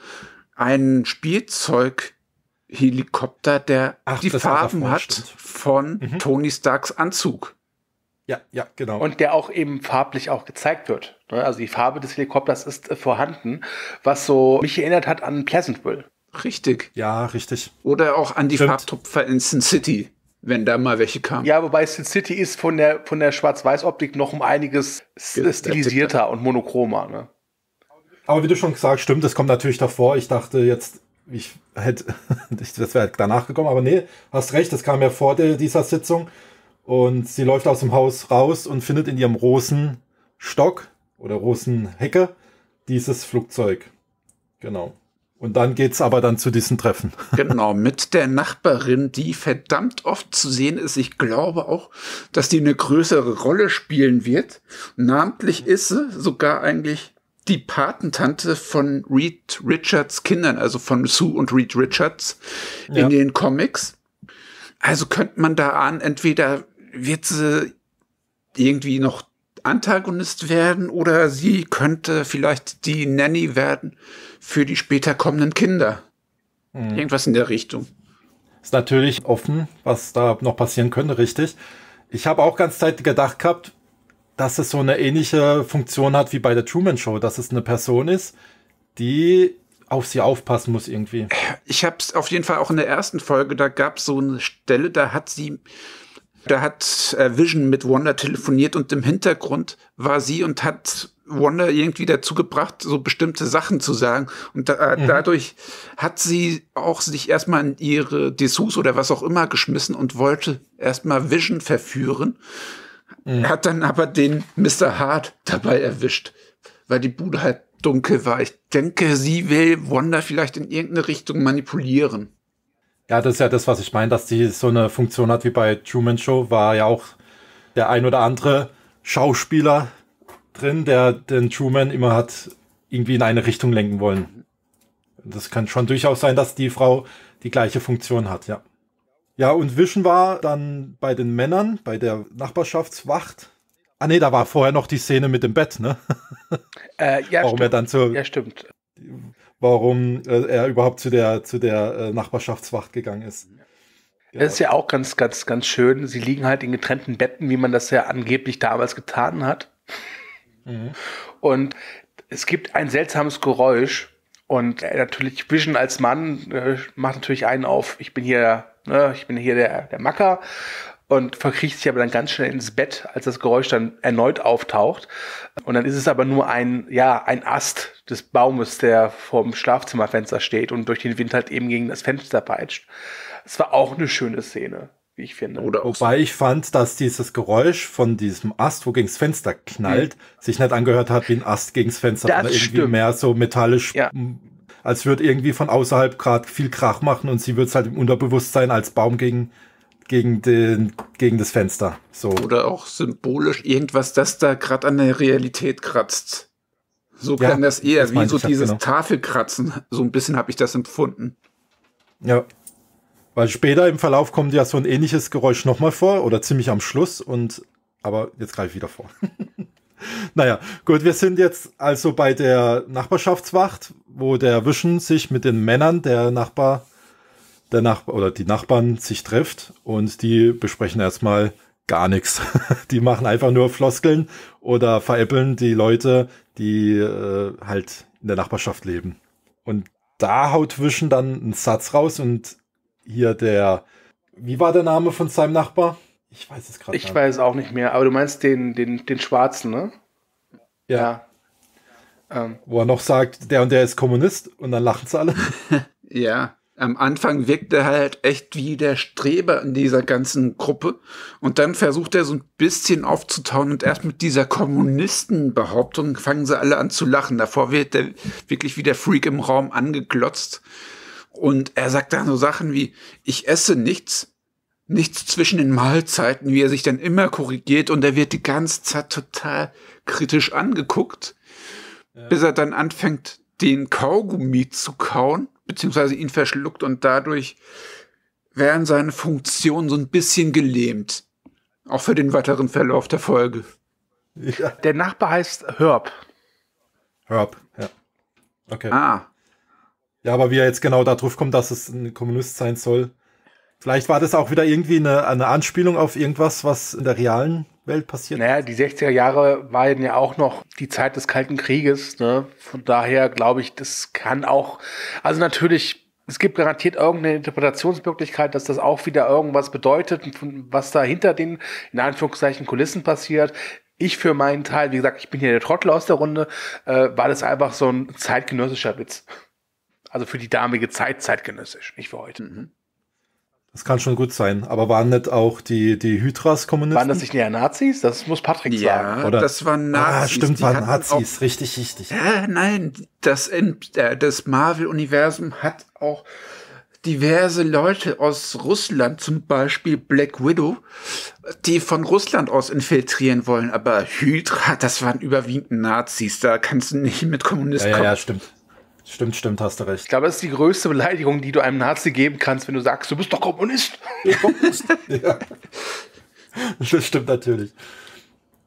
ein Spielzeughelikopter, der Ach, die Farben hat stimmt. von mhm. Tony Starks Anzug. Ja, ja, genau. Und der auch eben farblich auch gezeigt wird. Ne? Also die Farbe des Helikopters ist äh, vorhanden, was so mich erinnert hat an Pleasantville. Richtig. Ja, richtig. Oder auch an die Stimmt. Farbtupfer in Sin City, wenn da mal welche kamen. Ja, wobei Sin City ist von der, von der Schwarz-Weiß-Optik noch um einiges stilisierter und monochromer. Ne? Aber wie du schon gesagt, stimmt, das kommt natürlich davor. Ich dachte jetzt, ich hätte, das wäre danach gekommen, aber nee, hast recht, das kam ja vor dieser Sitzung. Und sie läuft aus dem Haus raus und findet in ihrem Rosenstock oder Rosenhecke dieses Flugzeug. Genau. Und dann geht's aber dann zu diesen Treffen. Genau, mit der Nachbarin, die verdammt oft zu sehen ist. Ich glaube auch, dass die eine größere Rolle spielen wird. Namentlich ist sie sogar eigentlich die Patentante von Reed Richards Kindern, also von Sue und Reed Richards Ja. in den Comics. Also könnte man da an, entweder wird sie irgendwie noch Antagonist werden oder sie könnte vielleicht die Nanny werden für die später kommenden Kinder. Irgendwas in der Richtung. Ist natürlich offen, was da noch passieren könnte, richtig. Ich habe auch ganz Zeit gedacht gehabt, dass es so eine ähnliche Funktion hat wie bei der Truman Show, dass es eine Person ist, die auf sie aufpassen muss irgendwie. Ich habe es auf jeden Fall auch in der ersten Folge, da gab es so eine Stelle, da hat sie, da hat äh, Vision mit Wanda telefoniert und im Hintergrund war sie und hat Wanda irgendwie dazu gebracht, so bestimmte Sachen zu sagen. Und da, Mhm. dadurch hat sie auch sich erstmal in ihre Dessous oder was auch immer geschmissen und wollte erstmal Vision verführen. Mhm. Hat dann aber den Mr. Hart dabei erwischt, weil die Bude halt dunkel war. Ich denke, sie will Wanda vielleicht in irgendeine Richtung manipulieren. Ja, das ist ja das, was ich meine, dass die so eine Funktion hat wie bei Truman Show, war ja auch der ein oder andere Schauspieler drin, der den Truman immer hat irgendwie in eine Richtung lenken wollen. Das kann schon durchaus sein, dass die Frau die gleiche Funktion hat, ja. Ja, und Vision war dann bei den Männern, bei der Nachbarschaftswacht. Ah nee, da war vorher noch die Szene mit dem Bett, ne? Äh, ja, Warum er stimmt. dann zur, ja, stimmt. Warum äh, er überhaupt zu der zu der äh, Nachbarschaftswacht gegangen ist. Das ist ja auch ganz, ganz, ganz schön. Sie liegen halt in getrennten Betten, wie man das ja angeblich damals getan hat. Mhm. Und es gibt ein seltsames Geräusch. Und äh, natürlich, Vision als Mann äh, macht natürlich einen auf, ich bin hier, ne, ich bin hier der, der Macker. Und verkriecht sich aber dann ganz schnell ins Bett, als das Geräusch dann erneut auftaucht. Und dann ist es aber nur ein, ja, ein Ast des Baumes, der vorm Schlafzimmerfenster steht und durch den Wind halt eben gegen das Fenster peitscht. Es war auch eine schöne Szene, wie ich finde. Oder Wobei ich fand, dass dieses Geräusch von diesem Ast, wo gegens Fenster knallt, sich nicht angehört hat wie ein Ast gegens Fenster, Das sondern irgendwie stimmt. mehr so metallisch, Ja. als würde irgendwie von außerhalb gerade viel Krach machen und sie wird es halt im Unterbewusstsein als Baum gegen, gegen, den, gegen das Fenster. So. Oder auch symbolisch irgendwas, das da gerade an der Realität kratzt. So Ja, kann das eher das wie so dieses genau. Tafelkratzen. So ein bisschen habe ich das empfunden. Ja. Weil später im Verlauf kommt ja so ein ähnliches Geräusch nochmal vor oder ziemlich am Schluss und aber jetzt greife ich wieder vor. naja, gut, wir sind jetzt also bei der Nachbarschaftswacht, wo der Wischen sich mit den Männern der Nachbar, der Nachbar oder die Nachbarn sich trifft und die besprechen erstmal gar nichts. Die machen einfach nur Floskeln oder veräppeln die Leute, die äh, halt in der Nachbarschaft leben. Und da haut Wischen dann einen Satz raus und hier der, wie war der Name von seinem Nachbar? Ich weiß es gerade Ich nicht. weiß auch nicht mehr, aber du meinst den, den, den Schwarzen, ne? Ja, Ähm, wo er noch sagt, der und der ist Kommunist und dann lachen sie alle. Ja, am Anfang wirkt er halt echt wie der Streber in dieser ganzen Gruppe. Und dann versucht er so ein bisschen aufzutauen und erst mit dieser Kommunistenbehauptung fangen sie alle an zu lachen. Davor wird er wirklich wie der Freak im Raum angeglotzt. Und er sagt dann so Sachen wie, ich esse nichts, nichts zwischen den Mahlzeiten, wie er sich dann immer korrigiert und er wird die ganze Zeit total kritisch angeguckt, bis er dann anfängt, den Kaugummi zu kauen, beziehungsweise ihn verschluckt und dadurch werden seine Funktionen so ein bisschen gelähmt. Auch für den weiteren Verlauf der Folge. ja. der Nachbar heißt Herb. Herb, ja. Okay. Ah, Ja, aber wie er jetzt genau darauf kommt, dass es ein Kommunist sein soll. Vielleicht war das auch wieder irgendwie eine, eine Anspielung auf irgendwas, was in der realen Welt passiert. Naja, die 60er Jahre waren ja auch noch die Zeit des Kalten Krieges. Ne? Von daher glaube ich, das kann auch, also natürlich, es gibt garantiert irgendeine Interpretationsmöglichkeit, dass das auch wieder irgendwas bedeutet, was da hinter den, in Anführungszeichen, Kulissen passiert. Ich für meinen Teil, wie gesagt, ich bin hier der Trottel aus der Runde, äh, war das einfach so ein zeitgenössischer Witz. Also für die damalige Zeit zeitgenössisch, nicht für heute. Das kann schon gut sein. Aber waren nicht auch die, die Hydras Kommunisten? Waren das nicht näher Nazis? Das muss Patrick Ja, sagen. Oder- das waren Nazis. ah, stimmt, die waren Nazis. Richtig, richtig. Äh, nein, das, in- äh, das Marvel-Universum hat auch diverse Leute aus Russland, zum Beispiel Black Widow, die von Russland aus infiltrieren wollen. Aber Hydra, das waren überwiegend Nazis. Da kannst du nicht mit Ja, Kommunisten ja, kommen. ja, stimmt. Stimmt, stimmt, hast du recht. Ich glaube, das ist die größte Beleidigung, die du einem Nazi geben kannst, wenn du sagst, du bist doch Kommunist. ja. Das stimmt natürlich.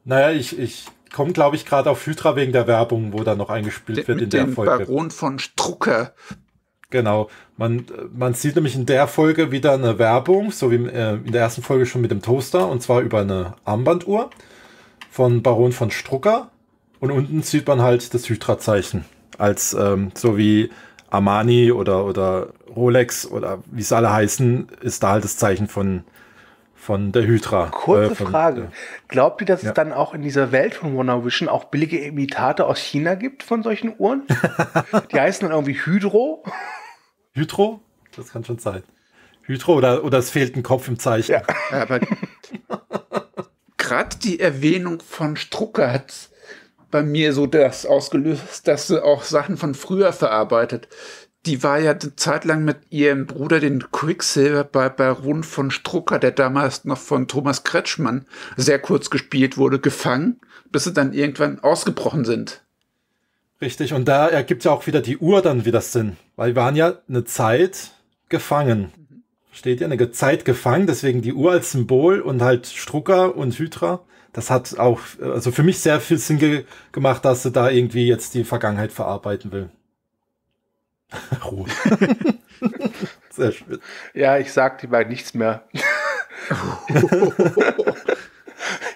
Naja, ich, ich komme, glaube ich, gerade auf Hydra wegen der Werbung, wo da noch eingespielt wird in mit der dem Folge. Baron von Strucker. Genau. Man, man sieht nämlich in der Folge wieder eine Werbung, so wie äh, in der ersten Folge schon mit dem Toaster, und zwar über eine Armbanduhr von Baron von Strucker. Und unten sieht man halt das Hydra-Zeichen. Als ähm, so wie Armani oder, oder Rolex oder wie es alle heißen, ist da halt das Zeichen von, von der Hydra. Kurze Äh, von- Frage. Glaubt ihr, dass Ja. es dann auch in dieser Welt von Wonder Vision auch billige Imitate aus China gibt von solchen Uhren? Die heißen dann irgendwie Hydro. Hydro? Das kann schon sein. Hydro oder, oder es fehlt ein Kopf im Zeichen. Ja. Aber gerade die Erwähnung von Strucker hat bei mir so das ausgelöst, dass sie auch Sachen von früher verarbeitet. Die war ja eine Zeit lang mit ihrem Bruder, den Quicksilver, bei Baron von Strucker, der damals noch von Thomas Kretschmann sehr kurz gespielt wurde, gefangen, bis sie dann irgendwann ausgebrochen sind. Richtig, und da ergibt ja auch wieder die Uhr dann wieder Sinn, weil wir waren ja eine Zeit gefangen. Steht ja eine Zeit gefangen, deswegen die Uhr als Symbol und halt Strucker und Hydra. Das hat auch, also für mich sehr viel Sinn ge gemacht, dass sie da irgendwie jetzt die Vergangenheit verarbeiten will. Ruhe. sehr schön. Ja, ich sag dir mal nichts mehr.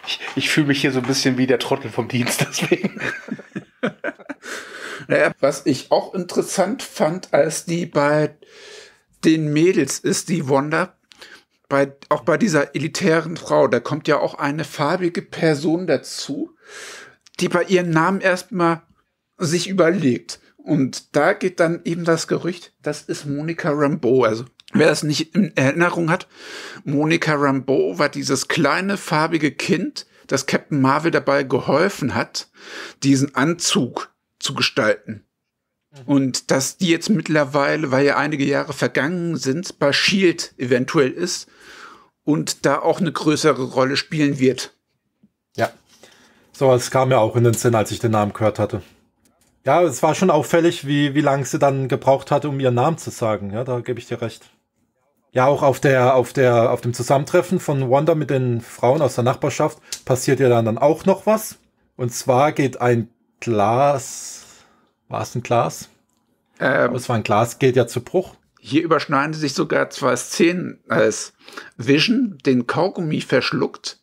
ich ich fühle mich hier so ein bisschen wie der Trottel vom Dienst, deswegen. Naja, was ich auch interessant fand, als die bei den Mädels ist, die Wanda, bei, auch bei dieser elitären Frau, da kommt ja auch eine farbige Person dazu, die bei ihrem Namen erstmal sich überlegt. Und da geht dann eben das Gerücht, das ist Monica Rambeau. Also, wer das nicht in Erinnerung hat, Monica Rambeau war dieses kleine farbige Kind, das Captain Marvel dabei geholfen hat, diesen Anzug zu gestalten. Und dass die jetzt mittlerweile, weil ja einige Jahre vergangen sind, bei Shield eventuell ist und da auch eine größere Rolle spielen wird. Ja. So, es kam ja auch in den Sinn, als ich den Namen gehört hatte. Ja, es war schon auffällig, wie, wie lange sie dann gebraucht hatte, um ihren Namen zu sagen. Ja, da gebe ich dir recht. Ja, auch auf der, auf der, auf dem Zusammentreffen von Wanda mit den Frauen aus der Nachbarschaft passiert ja dann, dann auch noch was. Und zwar geht ein Glas, war es ein Glas? Ähm, Es war ein Glas, geht ja zu Bruch. Hier überschneiden sich sogar zwei Szenen, als Vision den Kaugummi verschluckt.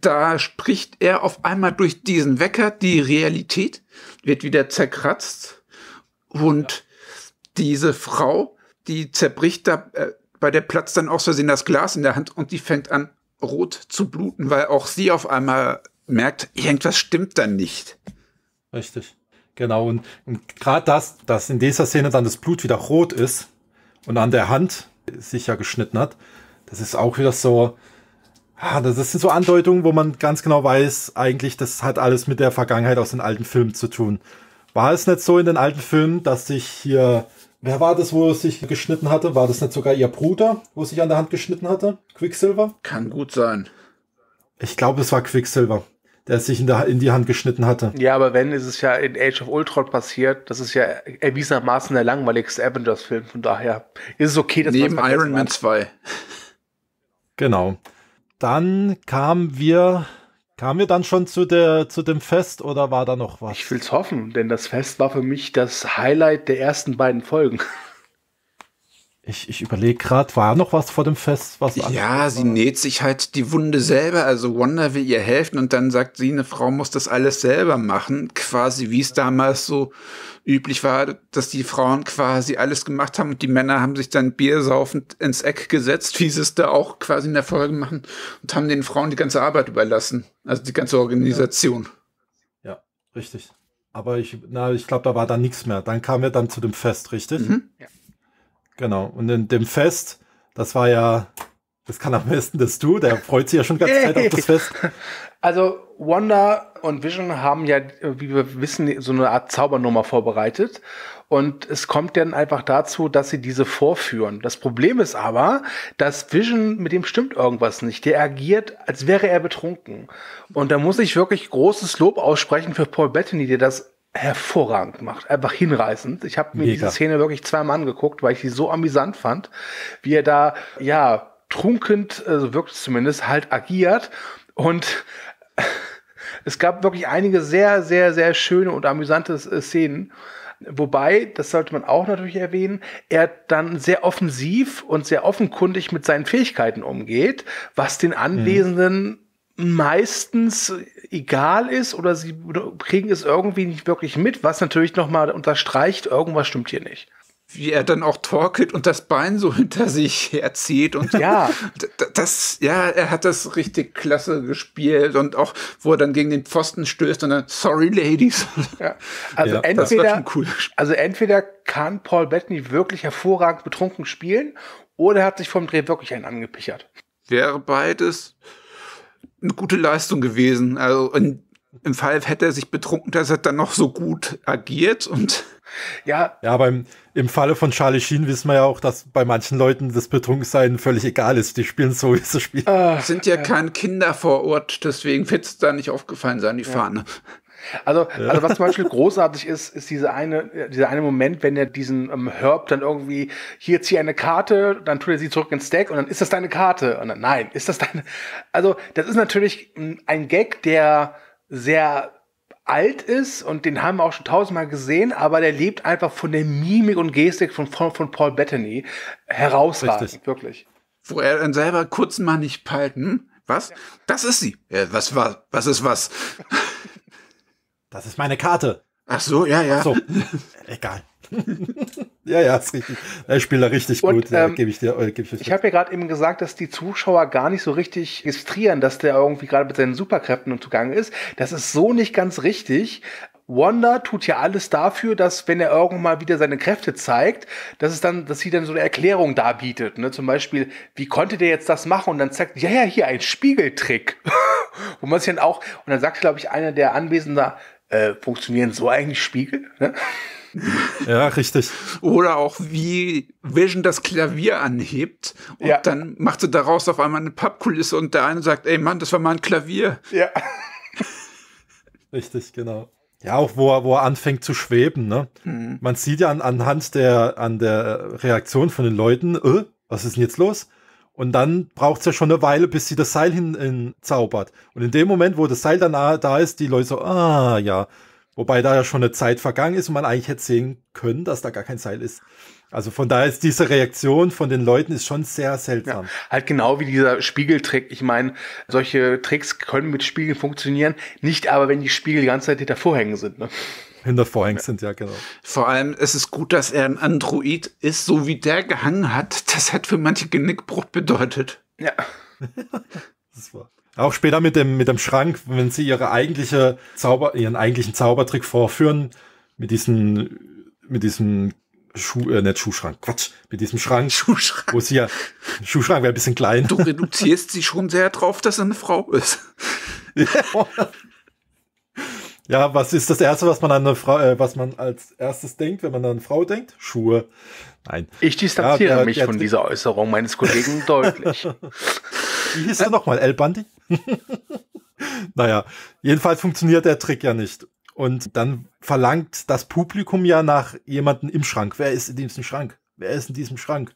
Da spricht er auf einmal durch diesen Wecker die Realität, wird wieder zerkratzt und diese Frau, die zerbricht da, äh, bei der platzt dann aus Versehen das Glas in der Hand und die fängt an rot zu bluten, weil auch sie auf einmal merkt, irgendwas stimmt da nicht. Richtig. Genau. Und, und gerade das, dass in dieser Szene dann das Blut wieder rot ist und an der Hand sich ja geschnitten hat, das ist auch wieder so. Ah, das sind so Andeutungen, wo man ganz genau weiß, eigentlich, das hat alles mit der Vergangenheit aus den alten Filmen zu tun. War es nicht so in den alten Filmen, dass sich hier, wer war das, wo es sich geschnitten hatte? War das nicht sogar ihr Bruder, wo sich an der Hand geschnitten hatte? Quicksilver? Kann gut sein. Ich glaube, es war Quicksilver, der sich in, der, in die Hand geschnitten hatte. Ja, aber wenn, ist es ja in Age of Ultron passiert. Das ist ja erwiesenermaßen der langweiligste Avengers-Film. Von daher ist es okay, dass Neben Iron Man hat. 2. Genau. Dann kamen wir, kamen wir dann schon zu der, zu dem Fest oder war da noch was? Ich will's hoffen, denn das Fest war für mich das Highlight der ersten beiden Folgen. Ich, ich überlege gerade, war noch was vor dem Fest? Was Ja, sie näht sich halt die Wunde selber. Also Wanda will ihr helfen und dann sagt sie, eine Frau muss das alles selber machen. Quasi wie es damals so üblich war, dass die Frauen quasi alles gemacht haben und die Männer haben sich dann biersaufend ins Eck gesetzt, wie sie es da auch quasi in der Folge machen und haben den Frauen die ganze Arbeit überlassen. Also die ganze Organisation. Ja, richtig. Aber ich, na, ich glaube, da war dann nichts mehr. Dann kamen wir dann zu dem Fest, richtig? Mhm. Ja. Genau. Und in dem Fest Das war ja, das kann am besten das du, der freut sich ja schon ganz Zeit auf das Fest. Also Wanda und Vision haben ja, wie wir wissen, so eine Art Zaubernummer vorbereitet. Und es kommt dann einfach dazu, dass sie diese vorführen. Das Problem ist aber, dass Vision, mit dem stimmt irgendwas nicht. Der agiert, als wäre er betrunken. Und da muss ich wirklich großes Lob aussprechen für Paul Bettany, der das hervorragend macht, einfach hinreißend. Ich habe mir Mega. diese Szene wirklich zweimal angeguckt, weil ich sie so amüsant fand, wie er da ja trunkend, also wirkt es zumindest, halt agiert und es gab wirklich einige sehr, sehr, sehr schöne und amüsante Szenen. Wobei, das sollte man auch natürlich erwähnen, er dann sehr offensiv und sehr offenkundig mit seinen Fähigkeiten umgeht, was den Anwesenden mhm. Meistens egal ist oder sie kriegen es irgendwie nicht wirklich mit, was natürlich nochmal unterstreicht, irgendwas stimmt hier nicht wie er dann auch torkelt und das Bein so hinter sich herzieht und ja, das, ja, er hat das richtig klasse gespielt und auch, wo er dann gegen den Pfosten stößt und dann, sorry ladies. Ja. Also ja, entweder, cool. also entweder kann Paul Bettany wirklich hervorragend betrunken spielen oder er hat sich vom Dreh wirklich einen angepichert. Wäre beides eine gute Leistung gewesen. Also in, im Fall hätte er sich betrunken, dass er dann noch so gut agiert und ja. Ja, beim, im Falle von Charlie Sheen wissen wir ja auch, dass bei manchen Leuten das Betrunkensein völlig egal ist. Die spielen so, wie sie spielen. Uh, sind ja, ja, keine Kinder vor Ort, deswegen wird es da nicht aufgefallen sein, die ja. Fahne. Also, also was zum Beispiel großartig ist, ist diese eine, dieser eine Moment, wenn er diesen ähm, Herb dann irgendwie, hier zieh eine Karte, dann tut er sie zurück ins Deck und dann ist das deine Karte. Und dann, nein, ist das deine. Also, das ist natürlich ein Gag, der sehr alt ist und den haben wir auch schon tausendmal gesehen, aber der lebt einfach von der Mimik und Gestik von, von, von Paul Bettany herausragend, Richtig. wirklich. Wo er dann selber kurz mal nicht peilt, hm? Was? Ja. Das ist sie. Ja, was war, was ist was? Das ist meine Karte. Ach so, ja, ja. Ach so. Egal. ja, ja, ist richtig. Er spielt da richtig und, gut. Ähm, gebe ich dir. Äh, geb ich ich habe ja gerade eben gesagt, dass die Zuschauer gar nicht so richtig registrieren, dass der irgendwie gerade mit seinen Superkräften und zugange ist. Das ist so nicht ganz richtig. Wanda tut ja alles dafür, dass wenn er irgendwann mal wieder seine Kräfte zeigt, dass es dann, dass sie dann so eine Erklärung darbietet. Ne? Zum Beispiel, wie konnte der jetzt das machen? Und dann zeigt, ja, ja, hier ein Spiegeltrick. Wo man sich dann auch, und dann sagt, glaube ich, einer der Anwesenden, äh, funktionieren so eigentlich Spiegel? Ne? Ja, richtig. Oder auch wie Vision das Klavier anhebt und ja. dann macht sie daraus auf einmal eine Pappkulisse und der eine sagt, ey Mann, das war mal ein Klavier. Ja. richtig, genau. Ja, auch wo er, wo er anfängt zu schweben, ne? Mhm. Man sieht ja an, anhand der, an der Reaktion von den Leuten, äh, was ist denn jetzt los? Und dann braucht es ja schon eine Weile, bis sie das Seil hin, hin zaubert. Und in dem Moment, wo das Seil dann da ist, die Leute so, ah ja, Wobei da ja schon eine Zeit vergangen ist und man eigentlich hätte sehen können, dass da gar kein Seil ist. Also von daher ist diese Reaktion von den Leuten ist schon sehr seltsam. Ja, halt genau wie dieser Spiegeltrick. Ich meine, solche Tricks können mit Spiegeln funktionieren, nicht aber, wenn die Spiegel die ganze Zeit hinter Vorhängen sind. Ne? Hinter Vorhängen ja. sind, ja, genau. Vor allem ist es gut, dass er ein Android ist, so wie der gehangen hat. Das hat für manche Genickbruch bedeutet. Ja. das war. Auch später mit dem, mit dem Schrank, wenn sie ihre eigentliche Zauber, ihren eigentlichen Zaubertrick vorführen, mit diesem, mit diesem Schuh, äh, nicht Schuhschrank, Quatsch, mit diesem Schrank, Schuhschrank. wo sie ja, Schuhschrank wäre ein bisschen klein. Du reduzierst sie schon sehr drauf, dass er eine Frau ist. ja, was ist das erste, was man an eine Frau, äh, was man als erstes denkt, wenn man an eine Frau denkt? Schuhe. Nein. Ich distanziere ja, der, mich der, von dieser Äußerung meines Kollegen deutlich. Wie hieß er nochmal? El Bandi? naja, jedenfalls funktioniert der Trick ja nicht. Und dann verlangt das Publikum ja nach jemanden im Schrank. Wer ist in diesem Schrank? Wer ist in diesem Schrank?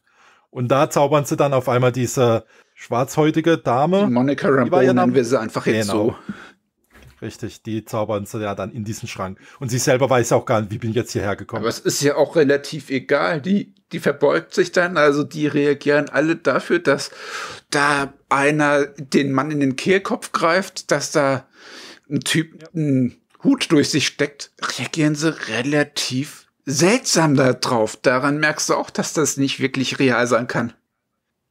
Und da zaubern sie dann auf einmal diese schwarzhäutige Dame. Monica Rambeau nennen wir sie einfach jetzt genau. so. Richtig, die zaubern sie ja dann in diesen Schrank. Und sie selber weiß auch gar nicht, wie bin ich jetzt hierher gekommen. Aber es ist ja auch relativ egal. Die, die verbeugt sich dann, also die reagieren alle dafür, dass da einer den Mann in den Kehlkopf greift, dass da ein Typ ja. einen Hut durch sich steckt. Reagieren sie relativ seltsam da drauf. Daran merkst du auch, dass das nicht wirklich real sein kann.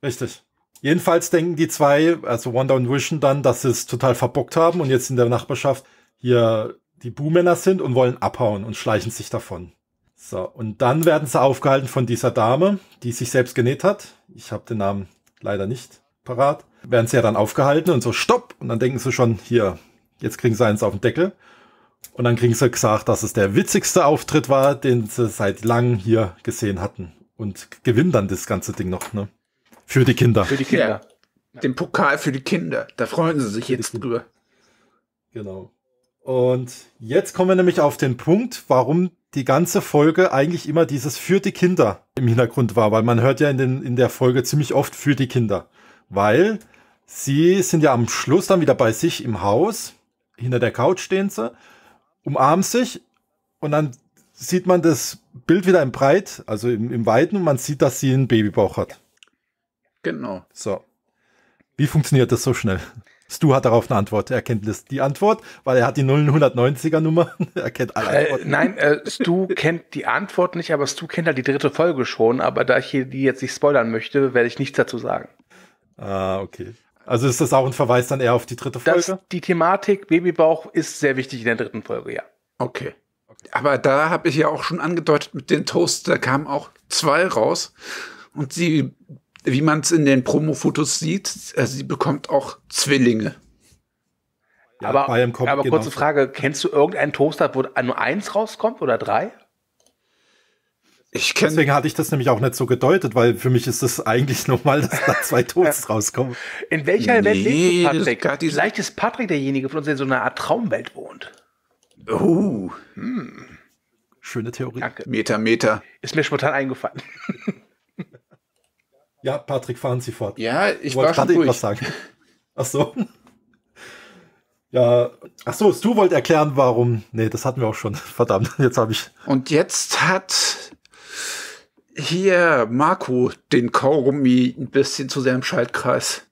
Richtig. Jedenfalls denken die zwei, also Wanda und Vision dann, dass sie es total verbockt haben und jetzt in der Nachbarschaft hier die Buhmänner sind und wollen abhauen und schleichen sich davon. So, und dann werden sie aufgehalten von dieser Dame, die sich selbst genäht hat. Ich habe den Namen leider nicht parat. Werden sie ja dann aufgehalten und so, stopp! Und dann denken sie schon, hier, jetzt kriegen sie eins auf den Deckel. Und dann kriegen sie gesagt, dass es der witzigste Auftritt war, den sie seit langem hier gesehen hatten. Und gewinnen dann das ganze Ding noch, ne? Für die Kinder. Für die Kinder. Ja, den Pokal für die Kinder. Da freuen sie sich jetzt drüber. Genau. Und jetzt kommen wir nämlich auf den Punkt, warum die ganze Folge eigentlich immer dieses für die Kinder im Hintergrund war, weil man hört ja in, den, in der Folge ziemlich oft für die Kinder. Weil sie sind ja am Schluss dann wieder bei sich im Haus, hinter der Couch stehen sie, umarmen sich und dann sieht man das Bild wieder im Breit, also im, im Weiten und man sieht, dass sie einen Babybauch hat. Genau. So. Wie funktioniert das so schnell? Stu hat darauf eine Antwort. Er kennt die Antwort, weil er hat die 0190er Nummer. er kennt alle Äh, nein, äh, Stu kennt die Antwort nicht, aber Stu kennt halt die dritte Folge schon. Aber da ich hier die jetzt nicht spoilern möchte, werde ich nichts dazu sagen. Ah, okay. Also ist das auch ein Verweis dann eher auf die dritte Folge? Das, die Thematik Babybauch ist sehr wichtig in der dritten Folge, ja. Okay. Aber da habe ich ja auch schon angedeutet mit den Toast, da kamen auch zwei raus. Und sie, wie man es in den Promo-Fotos sieht, also sie bekommt auch Zwillinge. Ja, aber aber kurze genauso. Frage, kennst du irgendeinen Toaster, wo nur eins rauskommt oder drei? Ich kenne Deswegen hatte ich das nämlich auch nicht so gedeutet, weil für mich ist das eigentlich normal, dass da zwei Toasts rauskommen. In welcher Welt Nee, du, das Patrick? Vielleicht ist Patrick derjenige von uns, der in so einer Art Traumwelt wohnt. Oh, Schöne Theorie. Danke. Meter, Meter. Ist mir spontan eingefallen. Ja, Patrick, fahren Sie fort. Ja, ich schon gerade irgendwas durch. sagen. Ach so. Ja, ach so, Stu wollte erklären, warum. Nee, das hatten wir auch schon. Verdammt, jetzt habe ich. Und jetzt hat hier Marco den Kaugummi ein bisschen zu sehr im Schaltkreis.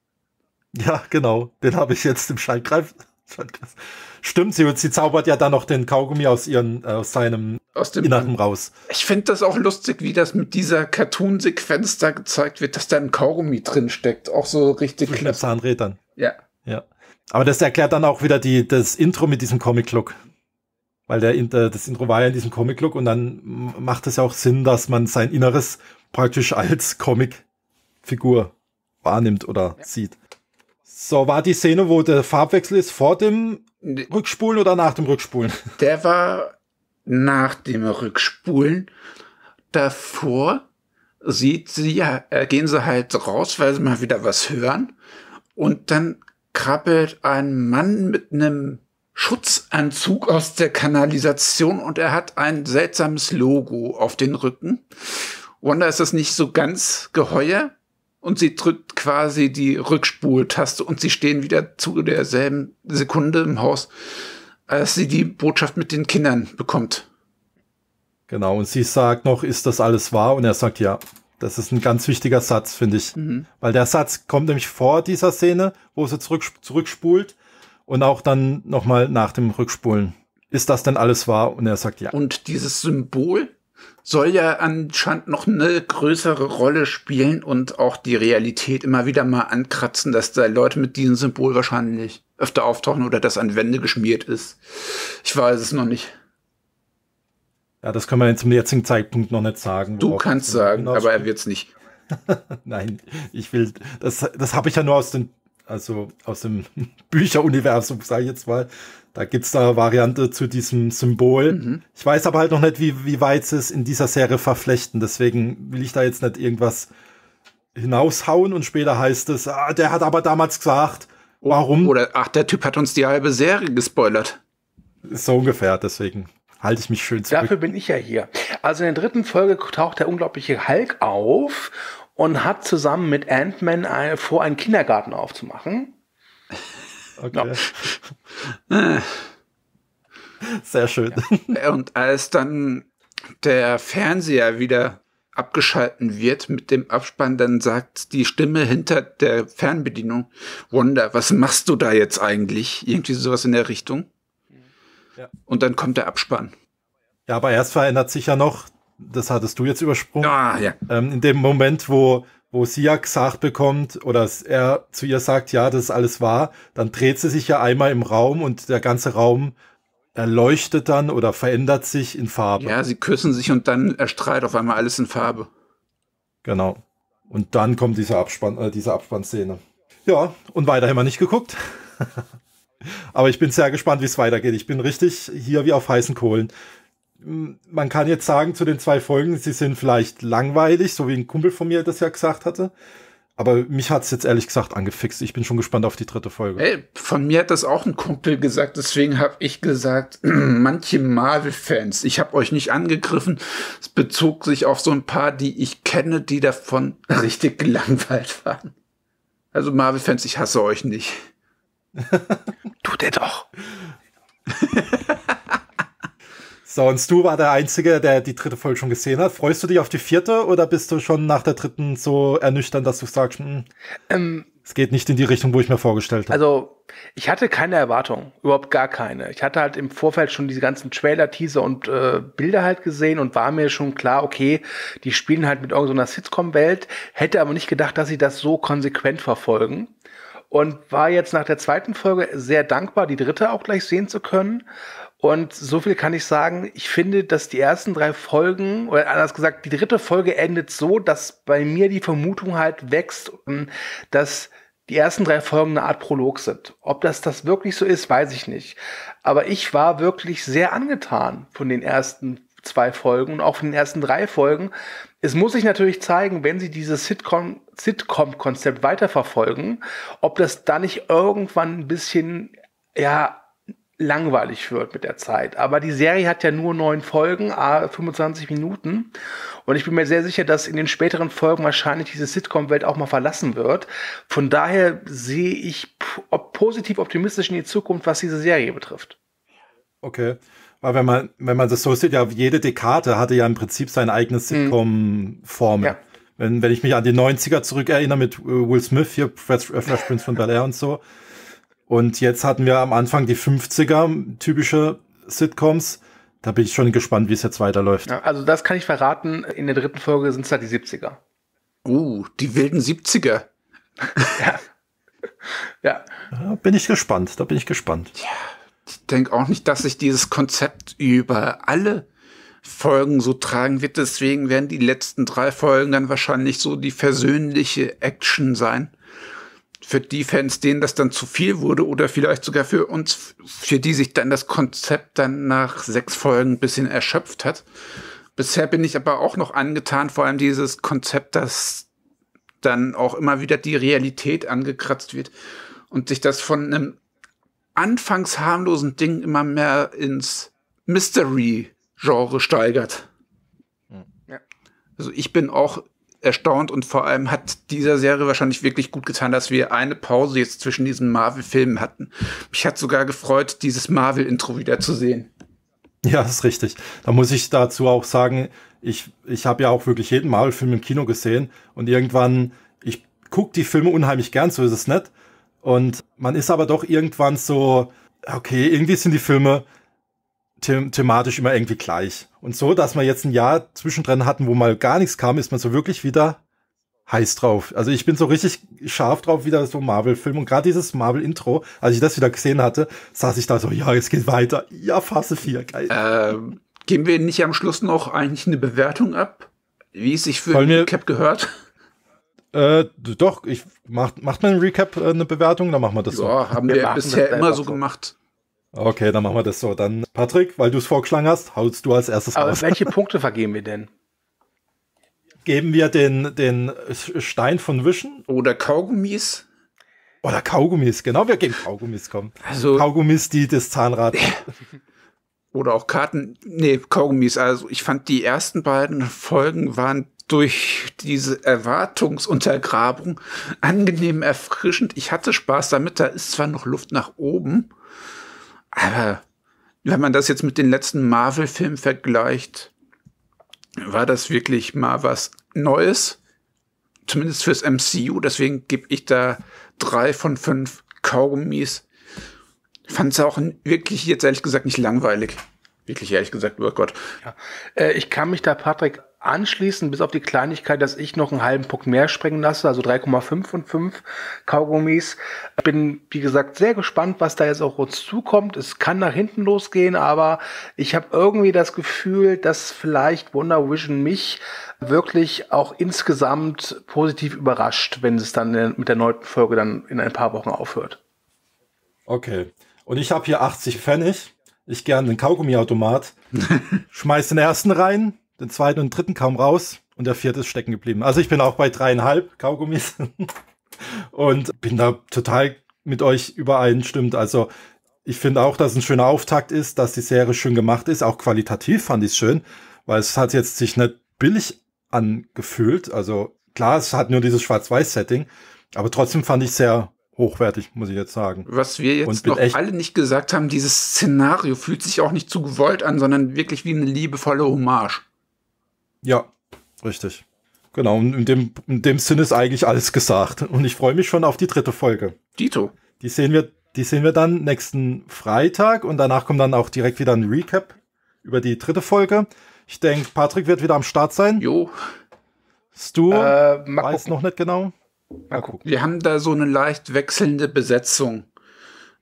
Ja, genau. Den habe ich jetzt im Schaltkreis. Schaltkreis. Stimmt, sie, sie zaubert ja dann noch den Kaugummi aus ihren, äh, aus seinem Aus dem Inneren raus. Ich finde das auch lustig, wie das mit dieser Cartoon-Sequenz da gezeigt wird, dass da ein Kaugummi drin steckt. Auch so richtig Zwischen den. Zahnrädern. Ja. Ja. Aber das erklärt dann auch wieder die, das Intro mit diesem Comic-Look. Weil der, das Intro war ja in diesem Comic-Look und dann macht es ja auch Sinn, dass man sein Inneres praktisch als Comic-Figur wahrnimmt oder sieht. So, war die Szene, wo der Farbwechsel ist, vor dem Rückspulen oder nach dem Rückspulen? Der war nach dem Rückspulen. Davor sieht sie ja, äh, gehen sie halt raus, weil sie mal wieder was hören. Und dann krabbelt ein Mann mit einem Schutzanzug aus der Kanalisation und er hat ein seltsames Logo auf den Rücken. Wanda ist das nicht so ganz geheuer und sie drückt quasi die Rückspultaste und sie stehen wieder zu derselben Sekunde im Haus, als sie die Botschaft mit den Kindern bekommt. Genau, und sie sagt noch, ist das alles wahr? Und er sagt ja. Das ist ein ganz wichtiger Satz, finde ich. Weil der Satz kommt nämlich vor dieser Szene, wo sie zurück, zurückspult und auch dann nochmal nach dem Rückspulen. Ist das denn alles wahr? Und er sagt ja. Und dieses Symbol soll ja anscheinend noch eine größere Rolle spielen und auch die Realität immer wieder mal ankratzen, dass da Leute mit diesem Symbol wahrscheinlich öfter auftauchen oder das an Wände geschmiert ist. Ich weiß es noch nicht. Ja, das können wir jetzt zum jetzigen Zeitpunkt noch nicht sagen. Du kannst es sagen, aber er wird's nicht. Nein, ich will, das, das habe ich ja nur aus dem, also aus dem Bücheruniversum, sage ich jetzt mal. Da gibt's da eine Variante zu diesem Symbol. Mhm. Ich weiß aber halt noch nicht, wie, wie weit sie es in dieser Serie verflechten. Deswegen will ich da jetzt nicht irgendwas hinaushauen und später heißt es, ah, der hat aber damals gesagt, warum? Oder ach, der Typ hat uns die halbe Serie gespoilert. so ungefähr, deswegen halte ich mich schön zurück. Dafür bin ich ja hier. Also in der dritten Folge taucht der unglaubliche Hulk auf und hat zusammen mit Ant-Man ein- vor, einen Kindergarten aufzumachen. Okay. Sehr schön. Und als dann der Fernseher wieder abgeschalten wird mit dem Abspann, dann sagt die Stimme hinter der Fernbedienung, Wanda, was machst du da jetzt eigentlich? Irgendwie sowas in der Richtung. Ja. Und dann kommt der Abspann. Ja, aber erst verändert sich ja noch, das hattest du jetzt übersprungen. Ah, ja. ähm, in dem Moment, wo, wo sie ja gesagt bekommt oder er zu ihr sagt, ja, das ist alles wahr, dann dreht sie sich ja einmal im Raum und der ganze Raum erleuchtet dann oder verändert sich in Farbe. Ja, sie küssen sich und dann erstrahlt auf einmal alles in Farbe. Genau. Und dann kommt diese, Abspann, äh, diese Abspannszene. Ja, und weiter haben wir nicht geguckt. Aber ich bin sehr gespannt, wie es weitergeht. Ich bin richtig hier wie auf heißen Kohlen. Man kann jetzt sagen zu den zwei Folgen, sie sind vielleicht langweilig, so wie ein Kumpel von mir das ja gesagt hatte. Aber mich hat es jetzt ehrlich gesagt angefixt. Ich bin schon gespannt auf die dritte Folge. Hey, von mir hat das auch ein Kumpel gesagt. Deswegen habe ich gesagt, manche Marvel-Fans, ich habe euch nicht angegriffen. Es bezog sich auf so ein paar, die ich kenne, die davon richtig gelangweilt waren. Also Marvel-Fans, ich hasse euch nicht. Tut er doch. so, und Stu war der Einzige, der die dritte Folge schon gesehen hat. Freust du dich auf die vierte oder bist du schon nach der dritten so ernüchternd, dass du sagst, hm, ähm, es geht nicht in die Richtung, wo ich mir vorgestellt habe? Also, ich hatte keine Erwartung, überhaupt gar keine. Ich hatte halt im Vorfeld schon diese ganzen Trailer, Teaser und äh, Bilder halt gesehen und war mir schon klar, okay, die spielen halt mit irgendeiner Sitcom-Welt, hätte aber nicht gedacht, dass sie das so konsequent verfolgen und war jetzt nach der zweiten Folge sehr dankbar, die dritte auch gleich sehen zu können. Und so viel kann ich sagen, ich finde, dass die ersten drei Folgen, oder anders gesagt, die dritte Folge endet so, dass bei mir die Vermutung halt wächst, dass die ersten drei Folgen eine Art Prolog sind. Ob das das wirklich so ist, weiß ich nicht. Aber ich war wirklich sehr angetan von den ersten zwei Folgen und auch von den ersten drei Folgen. Es muss sich natürlich zeigen, wenn sie dieses Sitcom-Konzept Sitcom weiterverfolgen, ob das dann nicht irgendwann ein bisschen, ja, langweilig wird mit der Zeit. Aber die Serie hat ja nur neun Folgen, 25 Minuten. Und ich bin mir sehr sicher, dass in den späteren Folgen wahrscheinlich diese Sitcom-Welt auch mal verlassen wird. Von daher sehe ich positiv optimistisch in die Zukunft, was diese Serie betrifft. Okay. Weil wenn man, wenn man das so sieht, ja, jede Dekade hatte ja im Prinzip seine eigene mhm. Sitcom-Formel. Ja. Wenn, wenn ich mich an die 90er zurückerinnere mit äh, Will Smith, hier Fresh, äh, Fresh Prince von Bel Air und so. Und jetzt hatten wir am Anfang die 50er typische Sitcoms. Da bin ich schon gespannt, wie es jetzt weiterläuft. Ja, also das kann ich verraten. In der dritten Folge sind es halt die 70er. Uh, die wilden 70er. ja. ja. Da bin ich gespannt. Da bin ich gespannt. Ja ich denke auch nicht, dass sich dieses Konzept über alle Folgen so tragen wird. Deswegen werden die letzten drei Folgen dann wahrscheinlich so die versöhnliche Action sein. Für die Fans, denen das dann zu viel wurde oder vielleicht sogar für uns, für die sich dann das Konzept dann nach sechs Folgen ein bisschen erschöpft hat. Bisher bin ich aber auch noch angetan, vor allem dieses Konzept, dass dann auch immer wieder die Realität angekratzt wird und sich das von einem anfangs harmlosen Ding immer mehr ins Mystery-Genre steigert. Ja. Also ich bin auch erstaunt und vor allem hat dieser Serie wahrscheinlich wirklich gut getan, dass wir eine Pause jetzt zwischen diesen Marvel-Filmen hatten. Mich hat sogar gefreut, dieses Marvel-Intro wieder zu sehen. Ja, das ist richtig. Da muss ich dazu auch sagen, ich, ich habe ja auch wirklich jeden Marvel-Film im Kino gesehen und irgendwann, ich gucke die Filme unheimlich gern, so ist es nicht. Und man ist aber doch irgendwann so, okay, irgendwie sind die Filme the thematisch immer irgendwie gleich. Und so, dass wir jetzt ein Jahr zwischendrin hatten, wo mal gar nichts kam, ist man so wirklich wieder heiß drauf. Also ich bin so richtig scharf drauf, wieder so Marvel-Film. Und gerade dieses Marvel-Intro, als ich das wieder gesehen hatte, saß ich da so, ja, es geht weiter. Ja, Phase 4, geil. Ähm, geben wir nicht am Schluss noch eigentlich eine Bewertung ab? Wie es sich für Cap gehört? Äh, doch, ich macht, macht man ein Recap äh, eine Bewertung, dann machen wir das ja, so. Ja, haben wir, wir bisher immer so gemacht. Okay, dann machen wir das so. Dann, Patrick, weil du es vorgeschlagen hast, haust du als erstes Aber raus. welche Punkte vergeben wir denn? Geben wir den, den Stein von Wischen? Oder Kaugummis? Oder Kaugummis, genau, wir geben Kaugummis, komm. Also, Kaugummis, die das Zahnrad. Oder auch Karten, nee, Kaugummis. Also ich fand die ersten beiden Folgen waren durch diese Erwartungsuntergrabung angenehm erfrischend. Ich hatte Spaß damit, da ist zwar noch Luft nach oben, aber wenn man das jetzt mit den letzten Marvel-Filmen vergleicht, war das wirklich mal was Neues. Zumindest fürs MCU. Deswegen gebe ich da drei von fünf Kaugummis. Fand es auch wirklich jetzt ehrlich gesagt nicht langweilig. Wirklich ehrlich gesagt, oh Gott. Ja. Äh, ich kann mich da, Patrick, anschließen, bis auf die Kleinigkeit, dass ich noch einen halben Punkt mehr sprengen lasse, also 3,5 von 5 Kaugummis. Bin, wie gesagt, sehr gespannt, was da jetzt auch uns zukommt. Es kann nach hinten losgehen, aber ich habe irgendwie das Gefühl, dass vielleicht Wonder Vision mich wirklich auch insgesamt positiv überrascht, wenn es dann mit der neunten Folge dann in ein paar Wochen aufhört. Okay. Und ich habe hier 80 Pfennig. Ich gerne den Kaugummiautomat. Schmeiß den ersten rein, den zweiten und dritten kaum raus und der vierte ist stecken geblieben. Also ich bin auch bei dreieinhalb Kaugummis und bin da total mit euch übereinstimmt. Also ich finde auch, dass es ein schöner Auftakt ist, dass die Serie schön gemacht ist. Auch qualitativ fand ich es schön, weil es hat jetzt sich nicht billig angefühlt. Also klar, es hat nur dieses Schwarz-Weiß-Setting, aber trotzdem fand ich sehr hochwertig, muss ich jetzt sagen. Was wir jetzt noch alle nicht gesagt haben, dieses Szenario fühlt sich auch nicht zu gewollt an, sondern wirklich wie eine liebevolle Hommage. Ja, richtig. Genau, und in dem, in dem Sinn ist eigentlich alles gesagt. Und ich freue mich schon auf die dritte Folge. Dito. Die sehen wir, die sehen wir dann nächsten Freitag und danach kommt dann auch direkt wieder ein Recap über die dritte Folge. Ich denke, Patrick wird wieder am Start sein. Jo. Stu äh, weiß noch nicht genau. Mal gucken. Wir haben da so eine leicht wechselnde Besetzung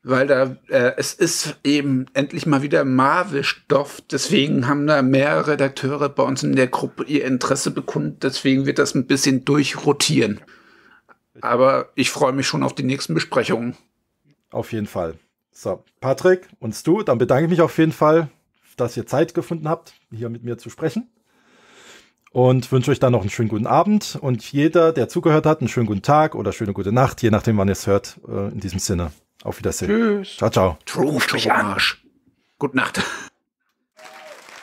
weil da äh, es ist eben endlich mal wieder Marvel-Stoff. Deswegen haben da mehrere Redakteure bei uns in der Gruppe ihr Interesse bekundet. Deswegen wird das ein bisschen durchrotieren. Aber ich freue mich schon auf die nächsten Besprechungen. Auf jeden Fall. So, Patrick und du, dann bedanke ich mich auf jeden Fall, dass ihr Zeit gefunden habt, hier mit mir zu sprechen. Und wünsche euch dann noch einen schönen guten Abend. Und jeder, der zugehört hat, einen schönen guten Tag oder schöne gute Nacht, je nachdem, wann ihr es hört. Äh, in diesem Sinne. Auf Wiedersehen. Tschüss. Ciao, ciao. Ruf mich an. Gute Nacht.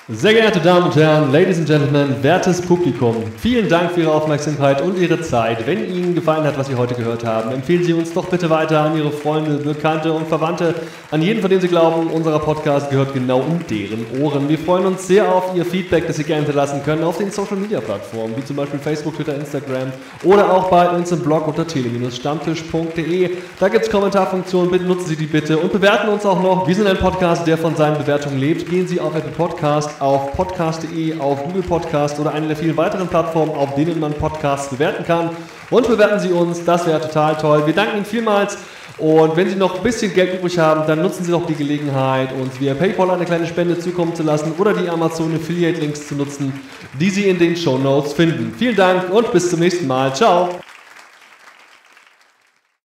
Sehr geehrte Damen und Herren, Ladies and Gentlemen, wertes Publikum, vielen Dank für Ihre Aufmerksamkeit und Ihre Zeit. Wenn Ihnen gefallen hat, was Sie heute gehört haben, empfehlen Sie uns doch bitte weiter an Ihre Freunde, Bekannte und Verwandte, an jeden, von denen Sie glauben, unser Podcast gehört genau in deren Ohren. Wir freuen uns sehr auf Ihr Feedback, das Sie gerne hinterlassen können auf den Social Media Plattformen, wie zum Beispiel Facebook, Twitter, Instagram oder auch bei uns im Blog unter tele-stammtisch.de. Da gibt es Kommentarfunktionen, bitte nutzen Sie die bitte und bewerten uns auch noch. Wir sind ein Podcast, der von seinen Bewertungen lebt. Gehen Sie auf Apple Podcast auf podcast.de, auf Google Podcast oder eine der vielen weiteren Plattformen, auf denen man Podcasts bewerten kann. Und bewerten Sie uns, das wäre total toll. Wir danken Ihnen vielmals. Und wenn Sie noch ein bisschen Geld übrig haben, dann nutzen Sie doch die Gelegenheit, uns via PayPal eine kleine Spende zukommen zu lassen oder die Amazon Affiliate Links zu nutzen, die Sie in den Show Notes finden. Vielen Dank und bis zum nächsten Mal. Ciao.